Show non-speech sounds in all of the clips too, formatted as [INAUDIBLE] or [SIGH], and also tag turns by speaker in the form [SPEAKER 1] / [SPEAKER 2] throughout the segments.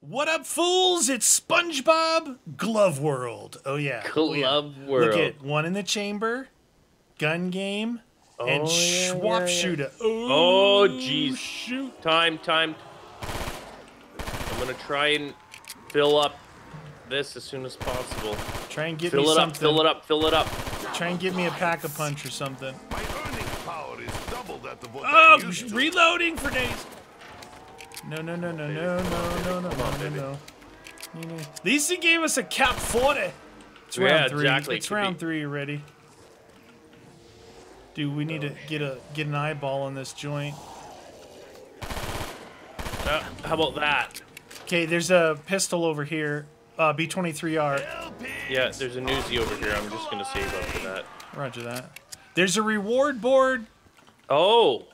[SPEAKER 1] What up, fools? It's SpongeBob Glove World. Oh yeah, oh, yeah.
[SPEAKER 2] Glove World.
[SPEAKER 1] Look at one in the chamber, gun game, oh, and
[SPEAKER 2] Oh, yeah,
[SPEAKER 1] swap
[SPEAKER 2] yeah, yeah.
[SPEAKER 1] shooter.
[SPEAKER 2] Oh, jeez.
[SPEAKER 1] Shoot!
[SPEAKER 2] Time, time. I'm gonna try and fill up this as soon as possible.
[SPEAKER 1] Try and get
[SPEAKER 2] Fill
[SPEAKER 1] me
[SPEAKER 2] it up, fill it up, fill it up.
[SPEAKER 1] Try and get me a pack a punch or something.
[SPEAKER 3] My earning power is double that of what
[SPEAKER 1] Oh,
[SPEAKER 3] I used
[SPEAKER 1] reloading for days. No, no, no, no, no, no, no, no,
[SPEAKER 2] Come on,
[SPEAKER 1] no, no. no. At least he gave us a KAP-40. It's
[SPEAKER 2] Yeah,
[SPEAKER 1] round three.
[SPEAKER 2] exactly.
[SPEAKER 1] It's round
[SPEAKER 2] be-
[SPEAKER 1] three already. Dude, we need to get a get an eyeball on this joint.
[SPEAKER 2] Uh, how about that?
[SPEAKER 1] Okay, there's a pistol over here. Uh, B23R.
[SPEAKER 2] Yeah, there's a newsie over here. I'm just gonna save up for that.
[SPEAKER 1] Roger that. There's a reward board.
[SPEAKER 2] Oh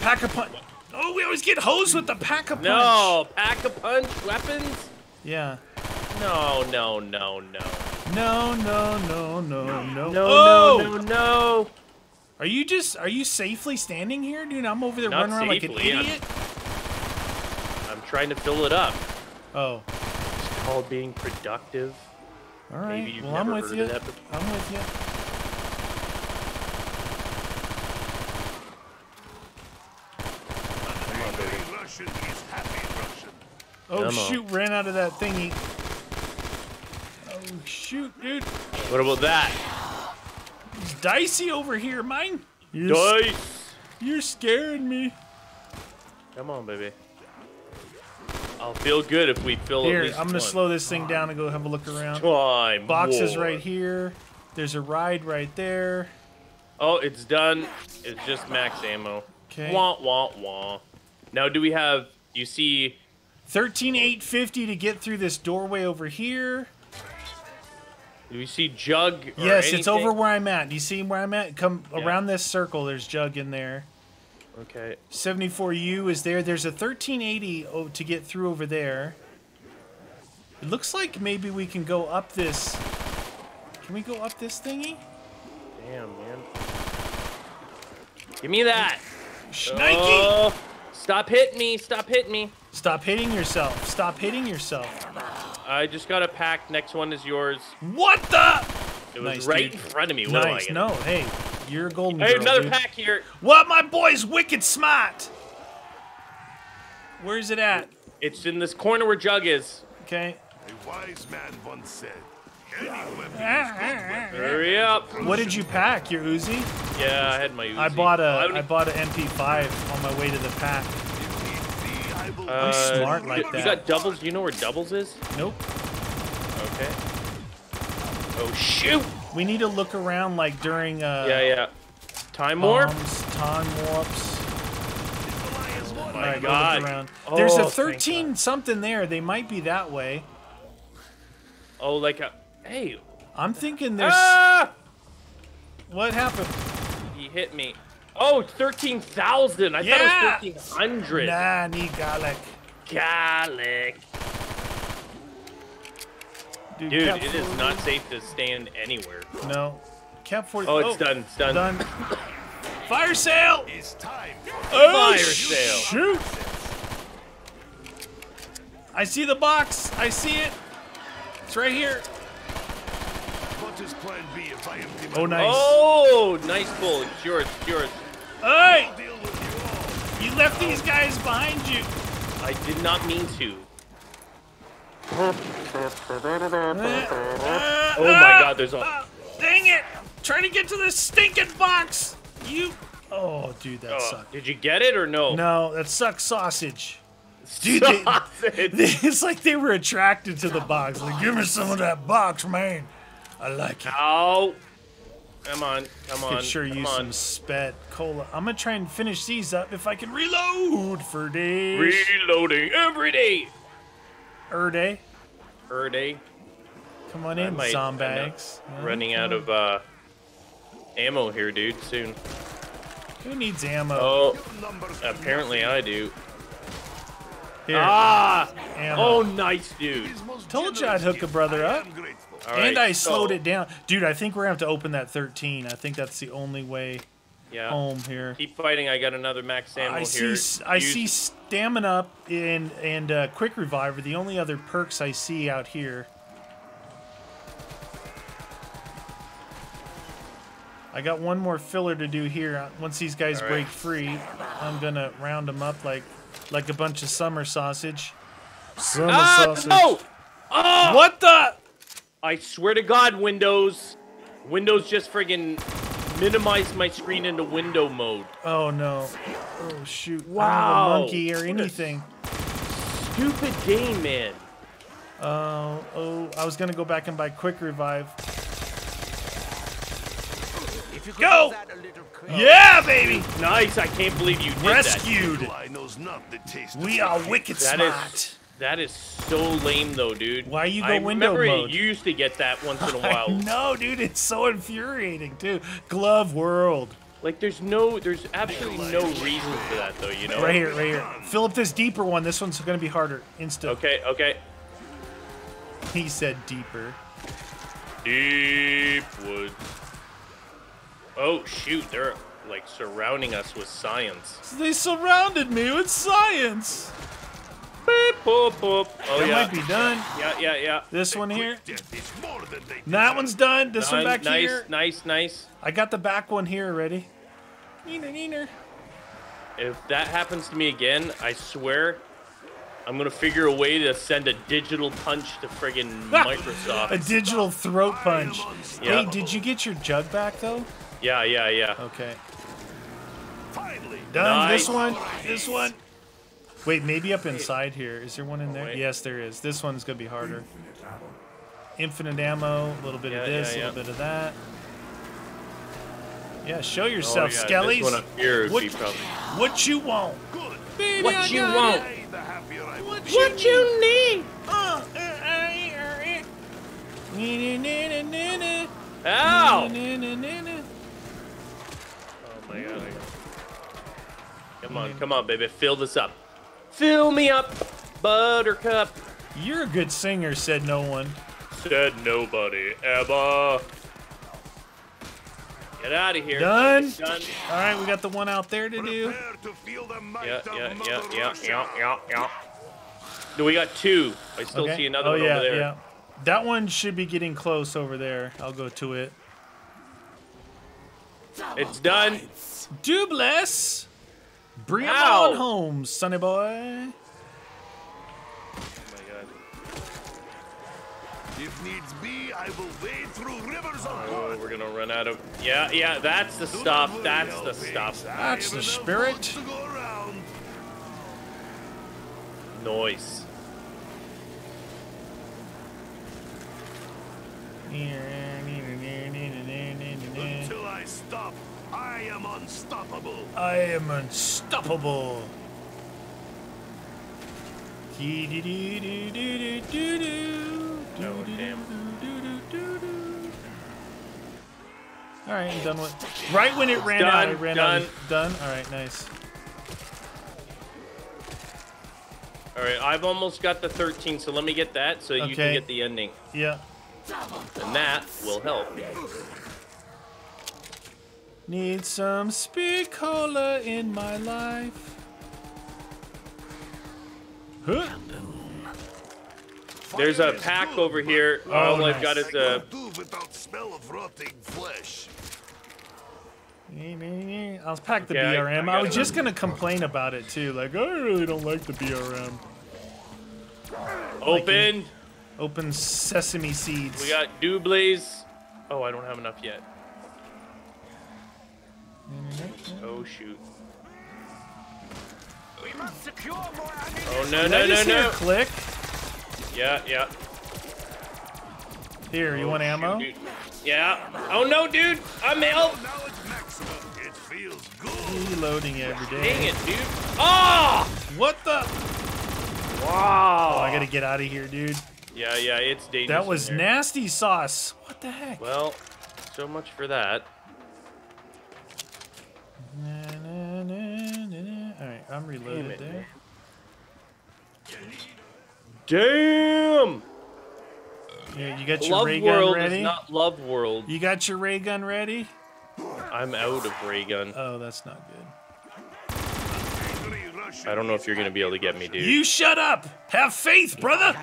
[SPEAKER 1] Pack a punch. Oh, we always get hosed with the pack a punch.
[SPEAKER 2] no! Pack a punch weapons?
[SPEAKER 1] Yeah.
[SPEAKER 2] No, no, no, no.
[SPEAKER 1] No, no, no, no, no.
[SPEAKER 2] No,
[SPEAKER 1] oh!
[SPEAKER 2] no, no, no.
[SPEAKER 1] Are you just are you safely standing here, dude? I'm over there
[SPEAKER 2] Not
[SPEAKER 1] running around like an
[SPEAKER 2] safely, I'm-
[SPEAKER 1] idiot.
[SPEAKER 2] I'm trying to fill it up.
[SPEAKER 1] Oh,
[SPEAKER 2] It's called being productive.
[SPEAKER 1] all right.
[SPEAKER 2] Maybe you've
[SPEAKER 1] well, I'm
[SPEAKER 2] never
[SPEAKER 1] with
[SPEAKER 2] heard
[SPEAKER 1] you.
[SPEAKER 2] of that before.
[SPEAKER 1] I'm with you.
[SPEAKER 3] Russian is happy Russian.
[SPEAKER 1] Oh
[SPEAKER 2] Come on.
[SPEAKER 1] shoot! Ran out of that thingy. Oh shoot, dude!
[SPEAKER 2] What about that?
[SPEAKER 1] It's dicey over here, mine. You're,
[SPEAKER 2] Dice.
[SPEAKER 1] you're scaring me.
[SPEAKER 2] Come on, baby. I'll feel good if we fill
[SPEAKER 1] Here,
[SPEAKER 2] at least
[SPEAKER 1] I'm gonna
[SPEAKER 2] one.
[SPEAKER 1] slow this thing down and go have a look around.
[SPEAKER 2] Time.
[SPEAKER 1] Boxes
[SPEAKER 2] war.
[SPEAKER 1] right here. There's a ride right there.
[SPEAKER 2] Oh, it's done. It's just max ammo.
[SPEAKER 1] 'Kay.
[SPEAKER 2] Wah wah wah. Now, do we have? You see?
[SPEAKER 1] Thirteen eight fifty to get through this doorway over here.
[SPEAKER 2] Do we see jug?
[SPEAKER 1] Yes, it's over where I'm at. Do you see where I'm at? Come
[SPEAKER 2] Yeah.
[SPEAKER 1] around this circle. There's Jug in there.
[SPEAKER 2] Okay.
[SPEAKER 1] 74U is there. There's a 1380 oh, to get through over there. It looks like maybe we can go up this. Can we go up this thingy?
[SPEAKER 2] Damn, man. Give me that.
[SPEAKER 1] Schnikey!
[SPEAKER 2] Oh, stop hitting me. Stop hitting me.
[SPEAKER 1] Stop hitting yourself. Stop hitting yourself.
[SPEAKER 2] I just got a pack. Next one is yours.
[SPEAKER 1] What the?
[SPEAKER 2] It was
[SPEAKER 1] Nice,
[SPEAKER 2] right
[SPEAKER 1] dude.
[SPEAKER 2] in front of me. What
[SPEAKER 1] nice.
[SPEAKER 2] am I
[SPEAKER 1] No, hey, you're a golden
[SPEAKER 2] Hey,
[SPEAKER 1] girl,
[SPEAKER 2] another
[SPEAKER 1] dude.
[SPEAKER 2] pack here.
[SPEAKER 1] What? My boy's wicked smart. Where's it at?
[SPEAKER 2] It's in this corner where Jug is.
[SPEAKER 1] Okay.
[SPEAKER 3] A wise man once said, any
[SPEAKER 1] ah, weapon
[SPEAKER 3] is ah, good. Ah,
[SPEAKER 2] Hurry up.
[SPEAKER 1] What did you pack? Your Uzi?
[SPEAKER 2] Yeah, I had my Uzi.
[SPEAKER 1] I bought a
[SPEAKER 2] I
[SPEAKER 1] bought an MP5 on my way to the pack.
[SPEAKER 3] If need be, I will
[SPEAKER 2] Uh,
[SPEAKER 1] smart like
[SPEAKER 2] you
[SPEAKER 1] that.
[SPEAKER 2] got doubles? You know where doubles is?
[SPEAKER 1] Nope.
[SPEAKER 2] Okay. Oh shoot!
[SPEAKER 1] We need to look around like during uh
[SPEAKER 2] Yeah, yeah. Time warp.
[SPEAKER 1] bombs, time warps.
[SPEAKER 2] Oh my
[SPEAKER 1] right,
[SPEAKER 2] god.
[SPEAKER 1] around. There's
[SPEAKER 2] Oh,
[SPEAKER 1] a 13 something there. They might be that way.
[SPEAKER 2] Oh, like a. Hey.
[SPEAKER 1] I'm thinking there's
[SPEAKER 2] Ah!
[SPEAKER 1] what happened?
[SPEAKER 2] He hit me. Oh, 13,000. I
[SPEAKER 1] Yeah!
[SPEAKER 2] thought it was 1,300.
[SPEAKER 1] Nah, I need garlic.
[SPEAKER 2] Garlic.
[SPEAKER 1] Dude,
[SPEAKER 2] Dude,
[SPEAKER 1] Cap
[SPEAKER 2] it is
[SPEAKER 1] 40
[SPEAKER 2] not safe to stand anywhere.
[SPEAKER 1] No. Cap 40.
[SPEAKER 2] Oh, it's done. It's done.
[SPEAKER 1] Done. [COUGHS] Fire sale.
[SPEAKER 3] It's time.
[SPEAKER 1] Oh,
[SPEAKER 2] Fire
[SPEAKER 1] sh-
[SPEAKER 2] sale.
[SPEAKER 1] Shoot. I see the box. I see it. It's right here.
[SPEAKER 3] What is plan B if I empty my
[SPEAKER 1] Oh, nice.
[SPEAKER 2] Oh, nice pull. It's yours. It's yours.
[SPEAKER 1] Hey,
[SPEAKER 3] I'll deal with you
[SPEAKER 1] left these guys behind you.
[SPEAKER 2] I did not mean to. [LAUGHS]
[SPEAKER 1] oh
[SPEAKER 2] my god, there's a.
[SPEAKER 1] Ah, dang it! Trying to get to this stinking box. You. Oh, dude, that
[SPEAKER 2] Oh,
[SPEAKER 1] sucked.
[SPEAKER 2] did you get it or no?
[SPEAKER 1] No, that sucks sausage. Dude, they-
[SPEAKER 2] Sausage. [LAUGHS]
[SPEAKER 1] it's like they were attracted to the box. Like, give me some of that box, man. I like it.
[SPEAKER 2] Ow. Come on. Come on.
[SPEAKER 1] Could sure
[SPEAKER 2] come
[SPEAKER 1] use
[SPEAKER 2] on.
[SPEAKER 1] some speed cola. I'm gonna try and finish these up if I can reload for days.
[SPEAKER 2] Reloading every day.
[SPEAKER 1] Er day.
[SPEAKER 2] Per day.
[SPEAKER 1] Come on
[SPEAKER 2] I
[SPEAKER 1] in,
[SPEAKER 2] might end up
[SPEAKER 1] zombags.
[SPEAKER 2] Running out of uh, ammo here, dude. Soon.
[SPEAKER 1] Who needs ammo?
[SPEAKER 2] Oh, apparently I do.
[SPEAKER 1] Here,
[SPEAKER 2] Ah!
[SPEAKER 1] ammo.
[SPEAKER 2] Oh, nice, dude.
[SPEAKER 1] Told you I'd hook a brother
[SPEAKER 3] I
[SPEAKER 1] up.
[SPEAKER 2] All
[SPEAKER 1] and
[SPEAKER 2] right,
[SPEAKER 1] I slowed
[SPEAKER 2] so-
[SPEAKER 1] it down. Dude, I think we're gonna have to open that 13. I think that's the only way.
[SPEAKER 2] Yeah.
[SPEAKER 1] home here.
[SPEAKER 2] Keep fighting. I got another max ammo
[SPEAKER 1] I
[SPEAKER 2] here.
[SPEAKER 1] see. I
[SPEAKER 2] Use-
[SPEAKER 1] see stamina up and and uh, quick revive are the only other perks I see out here. I got one more filler to do here. Uh, Once these guys
[SPEAKER 2] right.
[SPEAKER 1] break free, I'm gonna round them up like like a bunch of summer sausage. Summer
[SPEAKER 2] Ah,
[SPEAKER 1] sausage.
[SPEAKER 2] no! Ah!
[SPEAKER 1] What the?
[SPEAKER 2] I swear to God, Windows. Windows just friggin' minimized my screen into window mode.
[SPEAKER 1] Oh no. Oh shoot. I don't have
[SPEAKER 2] Wow.
[SPEAKER 1] a monkey or anything.
[SPEAKER 2] Stupid game, man.
[SPEAKER 1] Oh, oh, I was gonna go back and buy quick revive.
[SPEAKER 3] If you
[SPEAKER 1] Go!
[SPEAKER 3] do that a little.
[SPEAKER 1] Yeah, baby!
[SPEAKER 2] Nice. I can't believe you did that.
[SPEAKER 1] Rescued!
[SPEAKER 3] Lie knows not the taste
[SPEAKER 1] We are wicked
[SPEAKER 2] That is
[SPEAKER 1] smart.
[SPEAKER 2] That is so lame though, dude.
[SPEAKER 1] Why you go
[SPEAKER 2] I
[SPEAKER 1] window
[SPEAKER 2] remember
[SPEAKER 1] mode?
[SPEAKER 2] You used to get that once in a [LAUGHS] while.
[SPEAKER 1] know, dude. It's so infuriating, too. Glove World.
[SPEAKER 2] Like there's no, there's absolutely no reason for that though. You know.
[SPEAKER 1] Right here, right here. Fill up this deeper one. This one's gonna be harder. Insta.
[SPEAKER 2] Okay. Okay.
[SPEAKER 1] He said deeper.
[SPEAKER 2] Deep woods. Oh shoot! They're like surrounding us with science.
[SPEAKER 1] They surrounded me with science.
[SPEAKER 2] Beep, boop, boop. Oh
[SPEAKER 1] that
[SPEAKER 2] yeah.
[SPEAKER 1] might be done.
[SPEAKER 2] Yeah, yeah, yeah.
[SPEAKER 1] This one here.
[SPEAKER 3] Death is more than they
[SPEAKER 1] That one's done. This one back
[SPEAKER 2] nice,
[SPEAKER 1] here.
[SPEAKER 2] Nice, nice, nice.
[SPEAKER 1] I got the back one here already. Neener, neener.
[SPEAKER 2] If that happens to me again, I swear, I'm gonna figure a way to send a digital punch to friggin' [LAUGHS] Microsoft.
[SPEAKER 1] A digital throat punch.
[SPEAKER 2] Yeah.
[SPEAKER 1] Hey, did you get your jug back though?
[SPEAKER 2] Yeah, yeah, yeah.
[SPEAKER 1] Okay.
[SPEAKER 3] Finally.
[SPEAKER 1] Done.
[SPEAKER 2] Nice.
[SPEAKER 1] This one. This one. Wait, maybe up inside here. Is there one in there?
[SPEAKER 2] Wait.
[SPEAKER 1] Yes, there is. This one's gonna be harder. Infinite ammo. A little bit
[SPEAKER 2] Yeah,
[SPEAKER 1] of this. A
[SPEAKER 2] yeah,
[SPEAKER 1] little bit of that. Yeah, show
[SPEAKER 2] Oh,
[SPEAKER 1] yourself,
[SPEAKER 2] yeah,
[SPEAKER 1] Skellies.
[SPEAKER 2] This one up here would
[SPEAKER 1] What-
[SPEAKER 2] be probably.
[SPEAKER 1] What you want?
[SPEAKER 3] Good.
[SPEAKER 1] Baby,
[SPEAKER 2] What
[SPEAKER 1] I
[SPEAKER 2] you want?
[SPEAKER 1] it.
[SPEAKER 3] Hey, the happier I will
[SPEAKER 1] What.
[SPEAKER 2] What you need?
[SPEAKER 1] Uh, uh, uh, uh, uh.
[SPEAKER 2] Ow! Oh my god. Come on, come on, baby. Fill this up. Fill me up, Buttercup.
[SPEAKER 1] You're a good singer, said no one.
[SPEAKER 2] Said nobody ever. Get out of here.
[SPEAKER 1] Done?
[SPEAKER 2] Done.
[SPEAKER 1] All right, we got the one out there to do.
[SPEAKER 3] To feel the might
[SPEAKER 2] Yeah,
[SPEAKER 3] of
[SPEAKER 2] yeah, yeah, yeah, yeah, yeah, yeah. No, we got two. I still
[SPEAKER 1] Okay.
[SPEAKER 2] see another
[SPEAKER 1] oh,
[SPEAKER 2] one
[SPEAKER 1] yeah,
[SPEAKER 2] over there.
[SPEAKER 1] Yeah. That one should be getting close over there. I'll go to it.
[SPEAKER 2] It's done.
[SPEAKER 1] Do bless. Bring 'em
[SPEAKER 2] Ow.
[SPEAKER 1] on home, sonny boy.
[SPEAKER 2] Oh my god.
[SPEAKER 3] If needs be, I will wade through rivers of
[SPEAKER 2] Oh, we're gonna run out of. Yeah, yeah, that's the stuff. That's the stuff.
[SPEAKER 1] That's the spirit.
[SPEAKER 3] blood To go around.
[SPEAKER 2] Noise.
[SPEAKER 3] Until I stop, I am unstoppable.
[SPEAKER 1] I am unstoppable. All right, I'm done with. Right when it ran out,
[SPEAKER 2] done,
[SPEAKER 1] it ran
[SPEAKER 2] done.
[SPEAKER 1] out. Done. All right, nice.
[SPEAKER 2] All right, I've almost got the 13, so let me get that so you can get the ending.
[SPEAKER 1] Yeah.
[SPEAKER 2] And that will help.
[SPEAKER 1] Need some speed cola in my life. Huh?
[SPEAKER 2] There's a pack over here.
[SPEAKER 1] Oh,
[SPEAKER 2] All I've got
[SPEAKER 3] I
[SPEAKER 2] is a.
[SPEAKER 3] Do without smell of rotting flesh.
[SPEAKER 1] I'll pack the
[SPEAKER 2] Okay,
[SPEAKER 1] BRM.
[SPEAKER 2] I
[SPEAKER 1] I, was
[SPEAKER 2] got it.
[SPEAKER 1] just gonna complain about it too. Like, I really don't like the BRM.
[SPEAKER 2] Open.
[SPEAKER 1] Open sesame seeds.
[SPEAKER 2] We got Dublaze. Oh, I don't have enough yet. Oh shoot.
[SPEAKER 3] We must secure more ammunition.
[SPEAKER 2] Oh no
[SPEAKER 1] I
[SPEAKER 2] no no
[SPEAKER 1] a
[SPEAKER 2] no.
[SPEAKER 1] click?
[SPEAKER 2] Yeah yeah.
[SPEAKER 1] Here, you
[SPEAKER 2] Oh,
[SPEAKER 1] want
[SPEAKER 2] shoot,
[SPEAKER 1] ammo?
[SPEAKER 2] dude. Yeah. Oh no, dude. I'm ill.
[SPEAKER 3] Now it's maximum. It feels good.
[SPEAKER 1] Reloading every
[SPEAKER 2] Dang it, dude. Oh!
[SPEAKER 1] What the?
[SPEAKER 2] Wow.
[SPEAKER 1] Oh, I gotta get out of here, dude.
[SPEAKER 2] Yeah, yeah, it's dangerous.
[SPEAKER 1] That was nasty sauce. What the heck?
[SPEAKER 2] Well, so much for that.
[SPEAKER 1] I'm reloaded
[SPEAKER 2] it,
[SPEAKER 1] there.
[SPEAKER 2] Damn!
[SPEAKER 1] Yeah, you got your
[SPEAKER 2] Love
[SPEAKER 1] ray gun
[SPEAKER 2] World
[SPEAKER 1] ready?
[SPEAKER 2] is not Love World.
[SPEAKER 1] You got your ray gun ready?
[SPEAKER 2] I'm out of ray gun.
[SPEAKER 1] Oh, that's not good.
[SPEAKER 2] I don't know if you're gonna be able to get me, dude.
[SPEAKER 1] You shut up! Have faith, brother!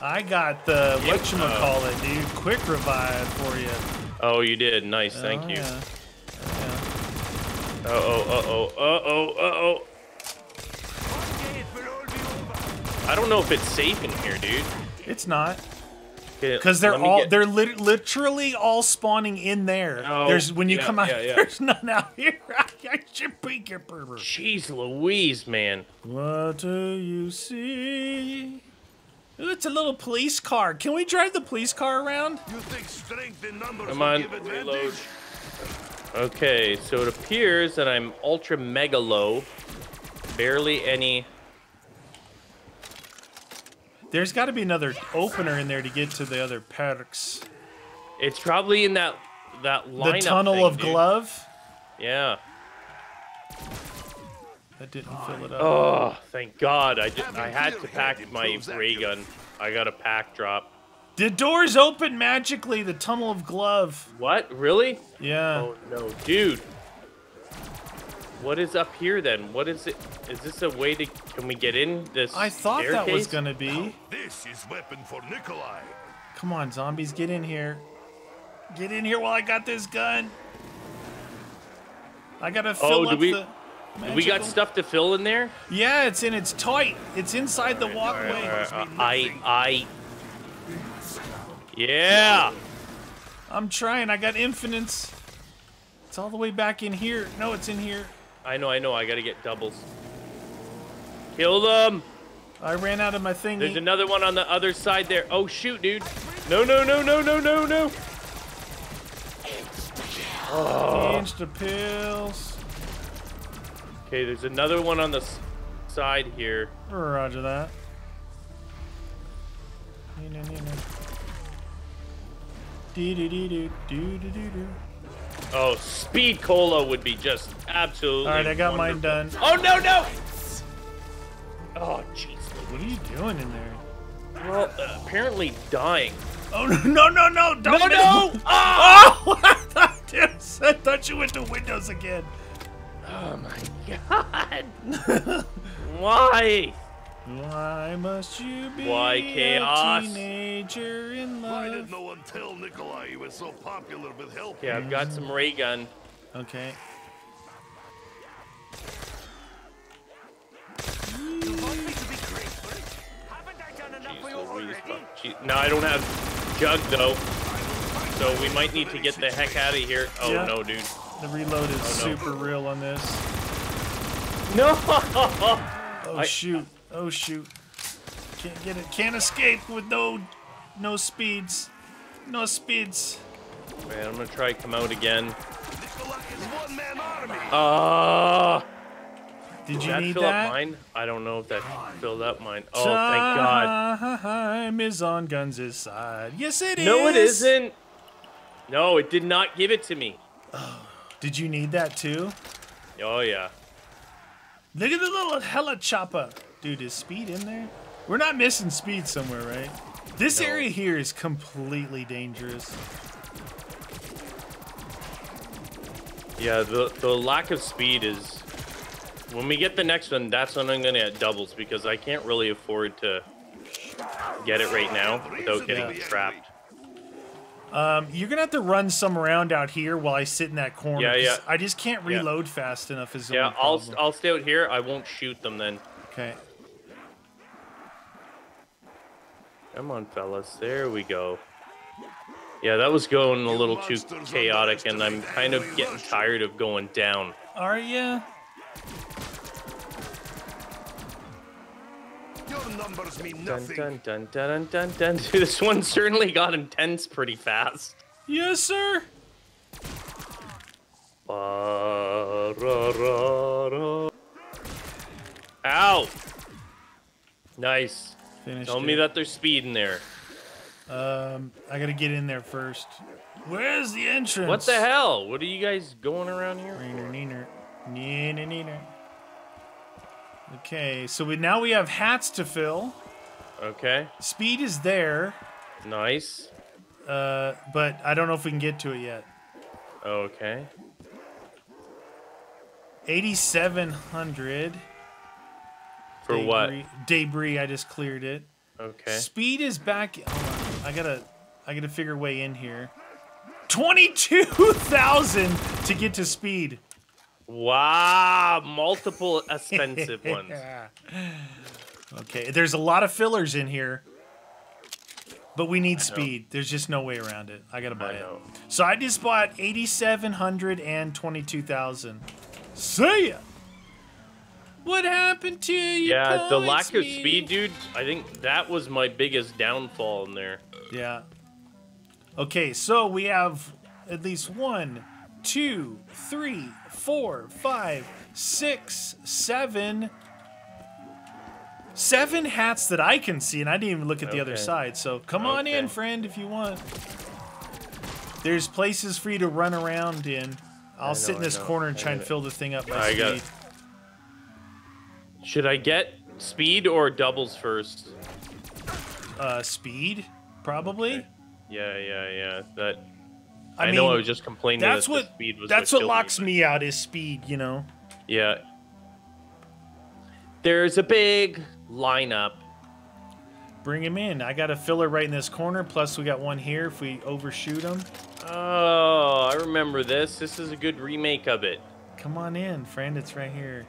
[SPEAKER 1] I got the whatchamacallit, dude. Quick revive for you.
[SPEAKER 2] Oh, you did. Nice. Thank
[SPEAKER 1] Oh,
[SPEAKER 2] you.
[SPEAKER 1] yeah.
[SPEAKER 2] Uh oh. Uh oh. Uh oh. Uh oh.
[SPEAKER 3] One day it will all be over.
[SPEAKER 2] I don't know if it's safe in here, dude.
[SPEAKER 1] It's not. Because they're all
[SPEAKER 2] get-
[SPEAKER 1] they're lit- literally all spawning in there.
[SPEAKER 2] Oh,
[SPEAKER 1] there's when you
[SPEAKER 2] yeah,
[SPEAKER 1] come out,
[SPEAKER 2] yeah, yeah. [LAUGHS]
[SPEAKER 1] there's none out here. [LAUGHS] I should break your burger.
[SPEAKER 2] Jeez Louise, man.
[SPEAKER 1] What do you see? Ooh, it's a little police car. Can we drive the police car around?
[SPEAKER 3] You think strength in numbers
[SPEAKER 2] Come on,
[SPEAKER 3] give
[SPEAKER 2] reload. Okay, so it appears that I'm ultra mega low. Barely any.
[SPEAKER 1] There's got to be another opener in there to get to the other perks.
[SPEAKER 2] It's probably in that that lineup.
[SPEAKER 1] The tunnel
[SPEAKER 2] thing,
[SPEAKER 1] of
[SPEAKER 2] dude.
[SPEAKER 1] glove.
[SPEAKER 2] Yeah.
[SPEAKER 1] That didn't fill it up.
[SPEAKER 2] Oh, thank God! I just, I had to pack my ray gun. I got a pack drop.
[SPEAKER 1] The doors open magically. The tunnel of glove.
[SPEAKER 2] What? Really?
[SPEAKER 1] Yeah.
[SPEAKER 2] Oh no, dude. What is up here then? What is it? Is this a way to? Can we get in this?
[SPEAKER 1] I thought that was
[SPEAKER 2] staircase?
[SPEAKER 1] gonna be.
[SPEAKER 3] This is weapon for Nikolai.
[SPEAKER 1] Come on, zombies, get in here. Get in here while I got this gun. I gotta fill
[SPEAKER 2] Oh, do
[SPEAKER 1] up
[SPEAKER 2] we-
[SPEAKER 1] the.
[SPEAKER 2] We got stuff to fill in there.
[SPEAKER 1] Yeah, it's in. It's tight. It's inside the walkway.
[SPEAKER 2] uh, I I. Yeah.
[SPEAKER 1] I'm trying. I got infinites. It's all the way back in here. No, it's in here.
[SPEAKER 2] I know. I know. I gotta get doubles. Kill them.
[SPEAKER 1] I ran out of my
[SPEAKER 2] thing.
[SPEAKER 1] There's
[SPEAKER 2] another one on the other side there. Oh shoot, dude. No, no, no, no, no, no, no.
[SPEAKER 1] Insta pills.
[SPEAKER 2] Okay, there's another one on the side here.
[SPEAKER 1] Roger that.
[SPEAKER 2] Oh, speed cola would be just absolutely.
[SPEAKER 1] All right, I got mine done.
[SPEAKER 2] Oh no, no. Oh jeez.
[SPEAKER 1] What are you doing in there?
[SPEAKER 2] Well, uh, apparently dying.
[SPEAKER 1] Oh no no no no! Don't
[SPEAKER 2] No, no!
[SPEAKER 1] Oh! [LAUGHS] I thought, I thought you went to Windows again.
[SPEAKER 2] Oh my god. [LAUGHS] Why?
[SPEAKER 1] Why must you be
[SPEAKER 2] Why chaos?
[SPEAKER 1] a teenager in love?
[SPEAKER 3] Why did no one tell Nikolai he was so popular with help?
[SPEAKER 2] Yeah, I've got some ray gun.
[SPEAKER 1] Okay.
[SPEAKER 3] You want me to be grateful? Haven't I done enough for you
[SPEAKER 2] Jeez Louise,
[SPEAKER 3] already?
[SPEAKER 2] fuck. Gee- No, I don't have jug though. So we might need to get the heck out of here. Oh
[SPEAKER 1] Yeah.
[SPEAKER 2] no, dude.
[SPEAKER 1] The reload is
[SPEAKER 2] Oh, no.
[SPEAKER 1] super real on this. [LAUGHS]
[SPEAKER 2] No.
[SPEAKER 1] Oh
[SPEAKER 2] I-
[SPEAKER 1] shoot! Oh shoot! Can't get it. Can't escape with no, no speeds. No speeds.
[SPEAKER 2] Man, I'm gonna try to come out again.
[SPEAKER 3] Nikolai is one man army.
[SPEAKER 2] Ah.
[SPEAKER 1] Did
[SPEAKER 2] Did
[SPEAKER 1] you
[SPEAKER 2] that
[SPEAKER 1] need
[SPEAKER 2] fill
[SPEAKER 1] that?
[SPEAKER 2] up mine? I don't know if that filled up mine. Oh, thank God.
[SPEAKER 1] Time is on Guns' side. Yes, it is.
[SPEAKER 2] No, it isn't. No, it did not give it to me.
[SPEAKER 1] Did you need that too?
[SPEAKER 2] Oh yeah.
[SPEAKER 1] Look at the little hella chopper. Dude, is speed in there? We're not missing speed somewhere, right? This
[SPEAKER 2] No.
[SPEAKER 1] area here is completely dangerous.
[SPEAKER 2] Yeah, the the lack of speed is. When we get the next one, that's when I'm gonna get doubles because I can't really afford to get it right now without getting
[SPEAKER 3] Yeah.
[SPEAKER 2] trapped.
[SPEAKER 1] Um, you're gonna have to run some around out here while I sit in that corner.
[SPEAKER 2] Yeah,
[SPEAKER 1] 'cause
[SPEAKER 2] yeah.
[SPEAKER 1] I just can't
[SPEAKER 2] Yeah.
[SPEAKER 1] reload fast enough. Is the
[SPEAKER 2] Yeah, I'll. I'll stay out here. I won't shoot them then.
[SPEAKER 1] Okay.
[SPEAKER 2] Come on, fellas. There we go. Yeah, that was going a little too chaotic, and I'm kind of getting tired of going down.
[SPEAKER 1] Are ya?
[SPEAKER 3] Your numbers mean
[SPEAKER 2] Dun
[SPEAKER 3] nothing.
[SPEAKER 2] dun dun dun dun dun. dun. [LAUGHS] This one certainly got intense pretty fast.
[SPEAKER 1] Yes, sir.
[SPEAKER 2] Ba-ra-ra-ra. Ow! Nice.
[SPEAKER 1] Finished.
[SPEAKER 2] Tell me
[SPEAKER 1] it.
[SPEAKER 2] that there's speed in there.
[SPEAKER 1] Um, I gotta get in there first. Where's the entrance?
[SPEAKER 2] What the hell? What are you guys going around here?
[SPEAKER 1] Neener, neener. Neener, neener. Okay, so we now we have hats to fill.
[SPEAKER 2] Okay,
[SPEAKER 1] Speed is there.
[SPEAKER 2] nice.
[SPEAKER 1] uh, but I don't know if we can get to it yet.
[SPEAKER 2] Okay.
[SPEAKER 1] 8700.
[SPEAKER 2] For what?
[SPEAKER 1] Debris- Debris. I just cleared it.
[SPEAKER 2] Okay.
[SPEAKER 1] Speed is back. I gotta, I gotta figure a way in here. Twenty-two thousand to get to speed.
[SPEAKER 2] Wow, multiple [LAUGHS] expensive ones.
[SPEAKER 1] Okay, there's a lot of fillers in here, but we need speed. There's just no way around it. I gotta buy
[SPEAKER 2] I
[SPEAKER 1] it.
[SPEAKER 2] know.
[SPEAKER 1] So I just bought eighty-seven hundred and twenty-two thousand. See ya. What happened to you?
[SPEAKER 2] Yeah, the lack of speed, dude. I think that was my biggest downfall in there.
[SPEAKER 1] Yeah. Okay, so we have at least one, two, three, four, five, six, seven. Seven hats that I can see, and I didn't even look at the other side. So come on in, friend, if you want. There's places for you to run around in. I'll
[SPEAKER 2] I
[SPEAKER 1] sit in this corner and try and fill the thing up by
[SPEAKER 2] I
[SPEAKER 1] speed.
[SPEAKER 2] got. Should I get speed or doubles first?
[SPEAKER 1] Uh, speed, probably.
[SPEAKER 2] Okay. Yeah, yeah, yeah. That
[SPEAKER 1] I,
[SPEAKER 2] I, know I was just complaining
[SPEAKER 1] That's
[SPEAKER 2] that
[SPEAKER 1] what
[SPEAKER 2] speed was
[SPEAKER 1] that's what
[SPEAKER 2] killed
[SPEAKER 1] locks
[SPEAKER 2] but-
[SPEAKER 1] me out is speed. You know.
[SPEAKER 2] Yeah. There's a big lineup.
[SPEAKER 1] Bring him in. I got a filler right in this corner. Plus, we got one here if we overshoot him.
[SPEAKER 2] Oh, I remember this. This is a good remake of it.
[SPEAKER 1] Come on in, friend. It's right here.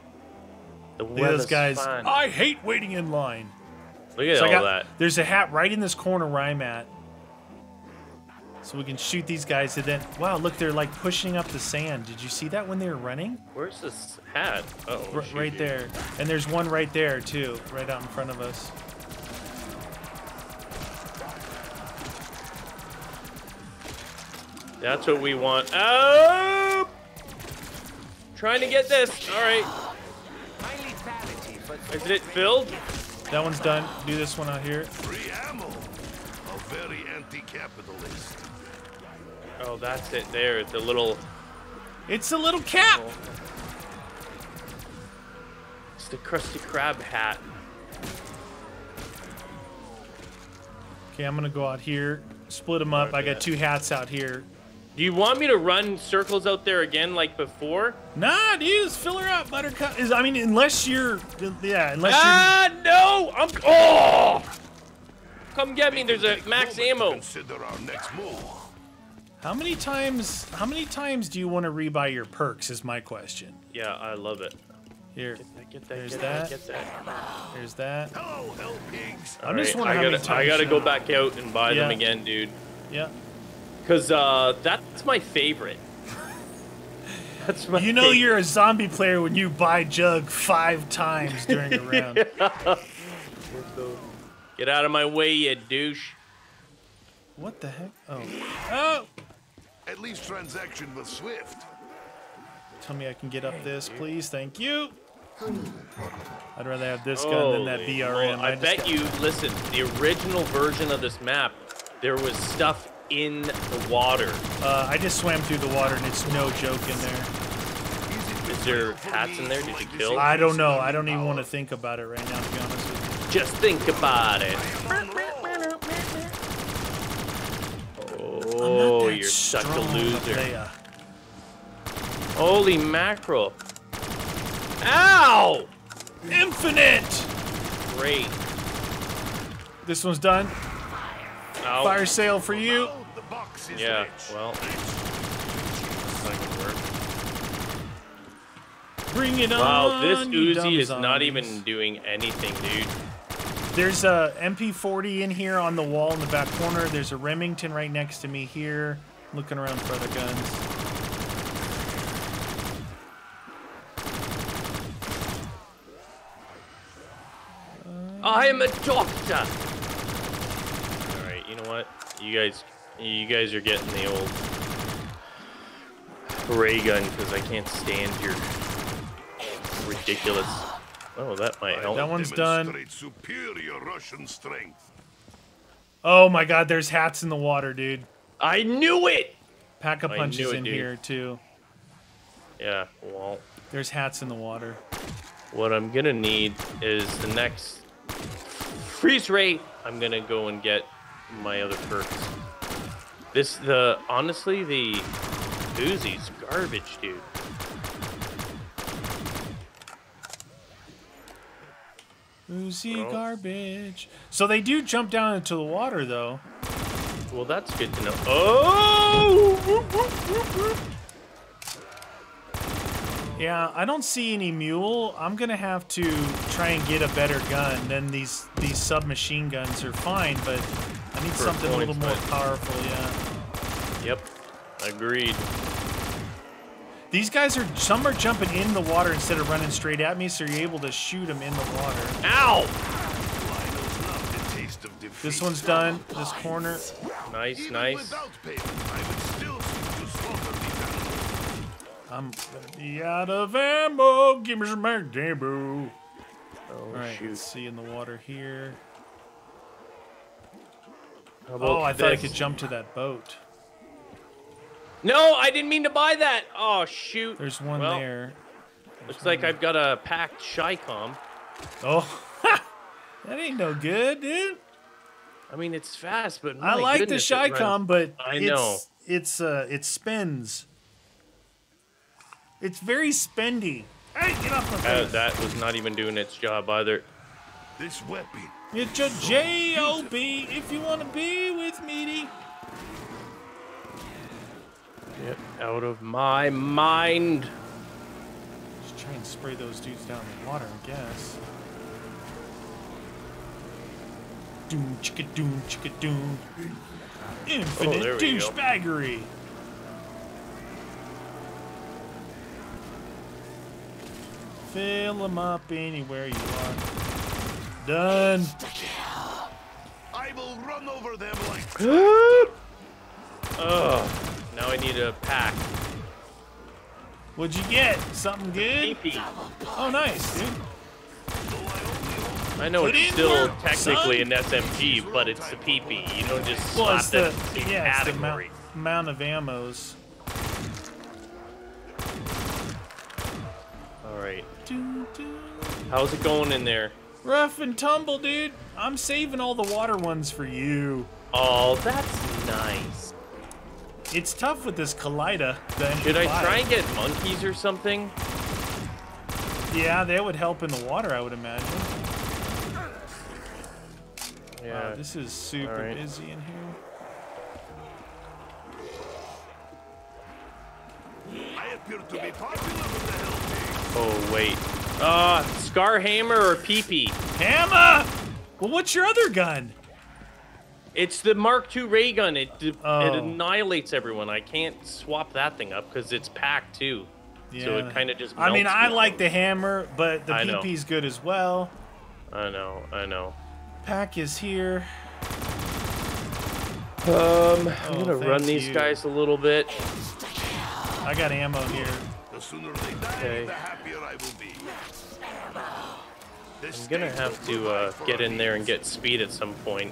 [SPEAKER 2] The
[SPEAKER 1] Look at those guys.
[SPEAKER 2] fine.
[SPEAKER 1] I hate waiting in line.
[SPEAKER 2] Look at
[SPEAKER 1] So I
[SPEAKER 2] all
[SPEAKER 1] got,
[SPEAKER 2] that.
[SPEAKER 1] There's a hat right in this corner where I'm at. So we can shoot these guys and then, wow, look, they're like pushing up the sand. Did you see that when they were running?
[SPEAKER 2] Where's this hat? Oh,
[SPEAKER 1] R-
[SPEAKER 2] shoot,
[SPEAKER 1] right
[SPEAKER 2] dude.
[SPEAKER 1] there. And there's one right there, too, right out in front of us.
[SPEAKER 2] That's what we want. Oh! Trying to get this. All right. Is it filled?
[SPEAKER 1] That one's done. Do this one out here.
[SPEAKER 3] Free ammo. A very anti-capitalist.
[SPEAKER 2] Oh, that's it there. The little.
[SPEAKER 1] It's a little cap.
[SPEAKER 2] It's the Krusty Krab hat.
[SPEAKER 1] Okay, I'm going to go out here, split them up. I got two hats out here.
[SPEAKER 2] Do you want me to run circles out there again like before?
[SPEAKER 1] Nah, dude, just fill her up, Buttercup. Is I mean, unless you're, yeah, unless you're-
[SPEAKER 2] Ah, no! I'm. Oh! Come get me. There's a max ammo.
[SPEAKER 3] Consider our next move.
[SPEAKER 1] How many times? How many times do you want to rebuy your perks? Is my question.
[SPEAKER 2] Yeah, I love it.
[SPEAKER 1] Here,
[SPEAKER 2] Get that, get that,
[SPEAKER 1] There's
[SPEAKER 2] get
[SPEAKER 1] that.
[SPEAKER 2] that, get that.
[SPEAKER 1] there's that.
[SPEAKER 3] Hello, hell pigs.
[SPEAKER 1] I'm just
[SPEAKER 2] Alright,
[SPEAKER 1] wondering
[SPEAKER 2] I
[SPEAKER 1] how
[SPEAKER 2] gotta,
[SPEAKER 1] many times.
[SPEAKER 2] I gotta go back out and buy them again, dude.
[SPEAKER 1] Yeah.
[SPEAKER 2] Cause uh, that's my favorite. [LAUGHS] That's my.
[SPEAKER 1] You know
[SPEAKER 2] favorite.
[SPEAKER 1] you're a zombie player when you buy Jug five times during a round. [LAUGHS]
[SPEAKER 2] Get out of my way, you douche.
[SPEAKER 1] What the heck? Oh. Oh!
[SPEAKER 3] At least transaction was swift.
[SPEAKER 1] Tell me I can get up this, please. Thank you. I'd rather have this gun than that
[SPEAKER 2] Holy
[SPEAKER 1] BRM.
[SPEAKER 2] mo- I, bet
[SPEAKER 1] got-
[SPEAKER 2] you. Listen, the original version of this map, there was stuff in the water.
[SPEAKER 1] Uh, I just swam through the water and it's no joke in there.
[SPEAKER 2] Is there hats in there? Did you kill?
[SPEAKER 1] I don't know. I don't even want to think about it right now, to be honest with you.
[SPEAKER 2] Just think about it. Oh, you're such a loser.
[SPEAKER 1] Leia.
[SPEAKER 2] Holy mackerel. Ow!
[SPEAKER 1] Infinite!
[SPEAKER 2] Great.
[SPEAKER 1] This one's done.
[SPEAKER 2] Ow.
[SPEAKER 1] Fire sale for you.
[SPEAKER 3] The box is
[SPEAKER 2] Yeah,
[SPEAKER 3] rich.
[SPEAKER 2] well. It's not gonna work.
[SPEAKER 1] Bring it
[SPEAKER 2] Wow,
[SPEAKER 1] on.
[SPEAKER 2] this
[SPEAKER 1] you
[SPEAKER 2] Uzi is not even doing anything, dude.
[SPEAKER 1] There's a MP40 in here on the wall in the back corner. There's a Remington right next to me here. Looking around for other guns.
[SPEAKER 2] I am a doctor. All right, you know what? You guys, you guys are getting the old ray gun because I can't stand your ridiculous. Oh, that might help.
[SPEAKER 1] That one's done.
[SPEAKER 3] Superior Russian strength.
[SPEAKER 1] Oh my god, there's hats in the water, dude.
[SPEAKER 2] I knew it.
[SPEAKER 1] Pack a
[SPEAKER 2] I
[SPEAKER 1] punch
[SPEAKER 2] knew
[SPEAKER 1] is
[SPEAKER 2] it,
[SPEAKER 1] in
[SPEAKER 2] dude.
[SPEAKER 1] here too.
[SPEAKER 2] Yeah. Well,
[SPEAKER 1] There's hats in the water.
[SPEAKER 2] what I'm gonna need is the next freeze ray. I'm gonna go and get my other perks. This the honestly the Uzi's garbage, dude.
[SPEAKER 1] Oozy
[SPEAKER 2] Well.
[SPEAKER 1] garbage. So they do jump down into the water, though.
[SPEAKER 2] Well, that's good to know. Oh!
[SPEAKER 1] Yeah, I don't see any mule. I'm gonna have to try and get a better gun. Then these these submachine guns are fine, but I need
[SPEAKER 2] For
[SPEAKER 1] something a little
[SPEAKER 2] points,
[SPEAKER 1] more
[SPEAKER 2] but-
[SPEAKER 1] powerful. Yeah.
[SPEAKER 2] Yep. Agreed.
[SPEAKER 1] These guys are some are jumping in the water instead of running straight at me, so you're able to shoot them in the water.
[SPEAKER 2] Ow!
[SPEAKER 3] Lionels love the taste of defeat.
[SPEAKER 1] This one's done. This corner.
[SPEAKER 2] Nice,
[SPEAKER 3] Even
[SPEAKER 2] nice.
[SPEAKER 3] payment, I would still seek to slaughter these animals.
[SPEAKER 1] I'm gonna be out of ammo. Give me some more ammo.
[SPEAKER 2] Oh,
[SPEAKER 1] All right,
[SPEAKER 2] shoot.
[SPEAKER 1] let's see in the water here.
[SPEAKER 2] How about
[SPEAKER 1] Oh, I thought I could jump to that boat.
[SPEAKER 2] No, I didn't mean to buy that. Oh, shoot.
[SPEAKER 1] There's one
[SPEAKER 2] Well,
[SPEAKER 1] there.
[SPEAKER 2] Looks like I've got a packed Chicom.
[SPEAKER 1] Oh, [LAUGHS] that ain't no good, dude.
[SPEAKER 2] I mean, it's fast, but
[SPEAKER 1] I
[SPEAKER 2] my
[SPEAKER 1] like the
[SPEAKER 2] goodness, it
[SPEAKER 1] Chicom, but
[SPEAKER 2] I
[SPEAKER 1] it's,
[SPEAKER 2] know.
[SPEAKER 1] it's uh it spins. It's very spendy. Hey, get off my
[SPEAKER 2] Uh, that was not even doing its job either.
[SPEAKER 3] This weapon
[SPEAKER 1] It's a J-O-B if you want to be with me.
[SPEAKER 2] Get out of my mind.
[SPEAKER 1] Just try and spray those dudes down in the water, I guess. Doom, chicka doom, chicka doom. Infinite
[SPEAKER 2] Oh, there we go.
[SPEAKER 1] douchebaggery. Fill them up anywhere you are. Done.
[SPEAKER 3] I will run over them like [GASPS]
[SPEAKER 2] Oh, now I need a pack.
[SPEAKER 1] What'd you get? Something good? Oh, nice, dude.
[SPEAKER 2] I know
[SPEAKER 1] Put
[SPEAKER 2] it's still
[SPEAKER 1] work,
[SPEAKER 2] technically
[SPEAKER 1] son.
[SPEAKER 2] an SMG, but it's the PP. You don't just
[SPEAKER 1] Well,
[SPEAKER 2] slap
[SPEAKER 1] it's the
[SPEAKER 2] that in
[SPEAKER 1] yeah, it's the amount, amount of ammos.
[SPEAKER 2] All right,
[SPEAKER 1] Doo, doo.
[SPEAKER 2] how's it going in there?
[SPEAKER 1] Rough and tumble, dude. I'm saving all the water ones for you.
[SPEAKER 2] Oh, that's nice.
[SPEAKER 1] It's tough with this Kaleida. the
[SPEAKER 2] Should I try and get monkeys or something?
[SPEAKER 1] Yeah, that would help in the water, I would imagine.
[SPEAKER 2] Yeah.
[SPEAKER 1] Wow, this is super
[SPEAKER 2] Alright.
[SPEAKER 1] busy in here.
[SPEAKER 3] I appear to be popular with the Hellbeast.
[SPEAKER 2] Oh wait. Uh, Scar Hammer or PP?
[SPEAKER 1] Hammer! Well, what's your other gun?
[SPEAKER 2] It's the Mark II ray gun. It it
[SPEAKER 1] Oh.
[SPEAKER 2] annihilates everyone. I can't swap that thing up because it's packed too. Yeah. So it kind of just.
[SPEAKER 1] I mean, I like the hammer, but the. PP's good as well.
[SPEAKER 2] I know. I know.
[SPEAKER 1] Pack is here.
[SPEAKER 2] Um, I'm
[SPEAKER 1] Oh,
[SPEAKER 2] gonna run these
[SPEAKER 1] you.
[SPEAKER 2] guys a little bit.
[SPEAKER 1] I got ammo here.
[SPEAKER 3] The sooner they die,
[SPEAKER 2] Okay.
[SPEAKER 3] the happier I will be.
[SPEAKER 2] I'm gonna have to uh, get in there and get speed at some point.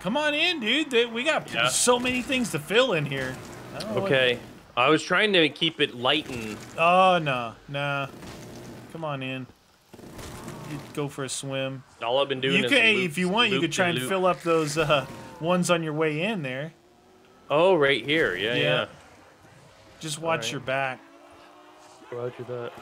[SPEAKER 1] Come on in, dude. We got
[SPEAKER 2] Yeah.
[SPEAKER 1] so many things to fill in here. I don't what-
[SPEAKER 2] Okay. I was trying to keep it light and
[SPEAKER 1] Oh, no. Nah. Come on in. You go for a swim.
[SPEAKER 2] all I've been doing
[SPEAKER 1] You
[SPEAKER 2] is
[SPEAKER 1] could,
[SPEAKER 2] loop-
[SPEAKER 1] if you want, you could try and
[SPEAKER 2] loop.
[SPEAKER 1] fill up those uh, ones on your way in there.
[SPEAKER 2] Oh, right here. Yeah,
[SPEAKER 1] Yeah.
[SPEAKER 2] yeah.
[SPEAKER 1] Just watch
[SPEAKER 2] Alright.
[SPEAKER 1] your back.
[SPEAKER 2] Roger that.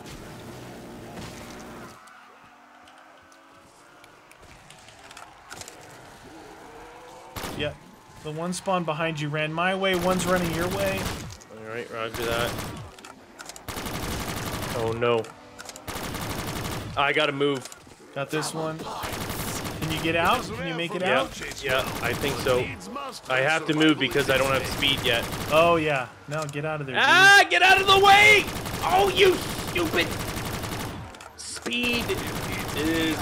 [SPEAKER 1] Yep. The one spawn behind you ran my way, one's running your way.
[SPEAKER 2] All right, Roger that. Oh no. I gotta move.
[SPEAKER 1] Got this one. Can you get out? Can you make it
[SPEAKER 2] Yeah,
[SPEAKER 1] out?
[SPEAKER 2] yeah, I think so. I have to move because I don't have speed yet.
[SPEAKER 1] Oh, yeah. No, get out of there. dude.
[SPEAKER 2] Ah, get out of the way! Oh, you stupid! Speed is.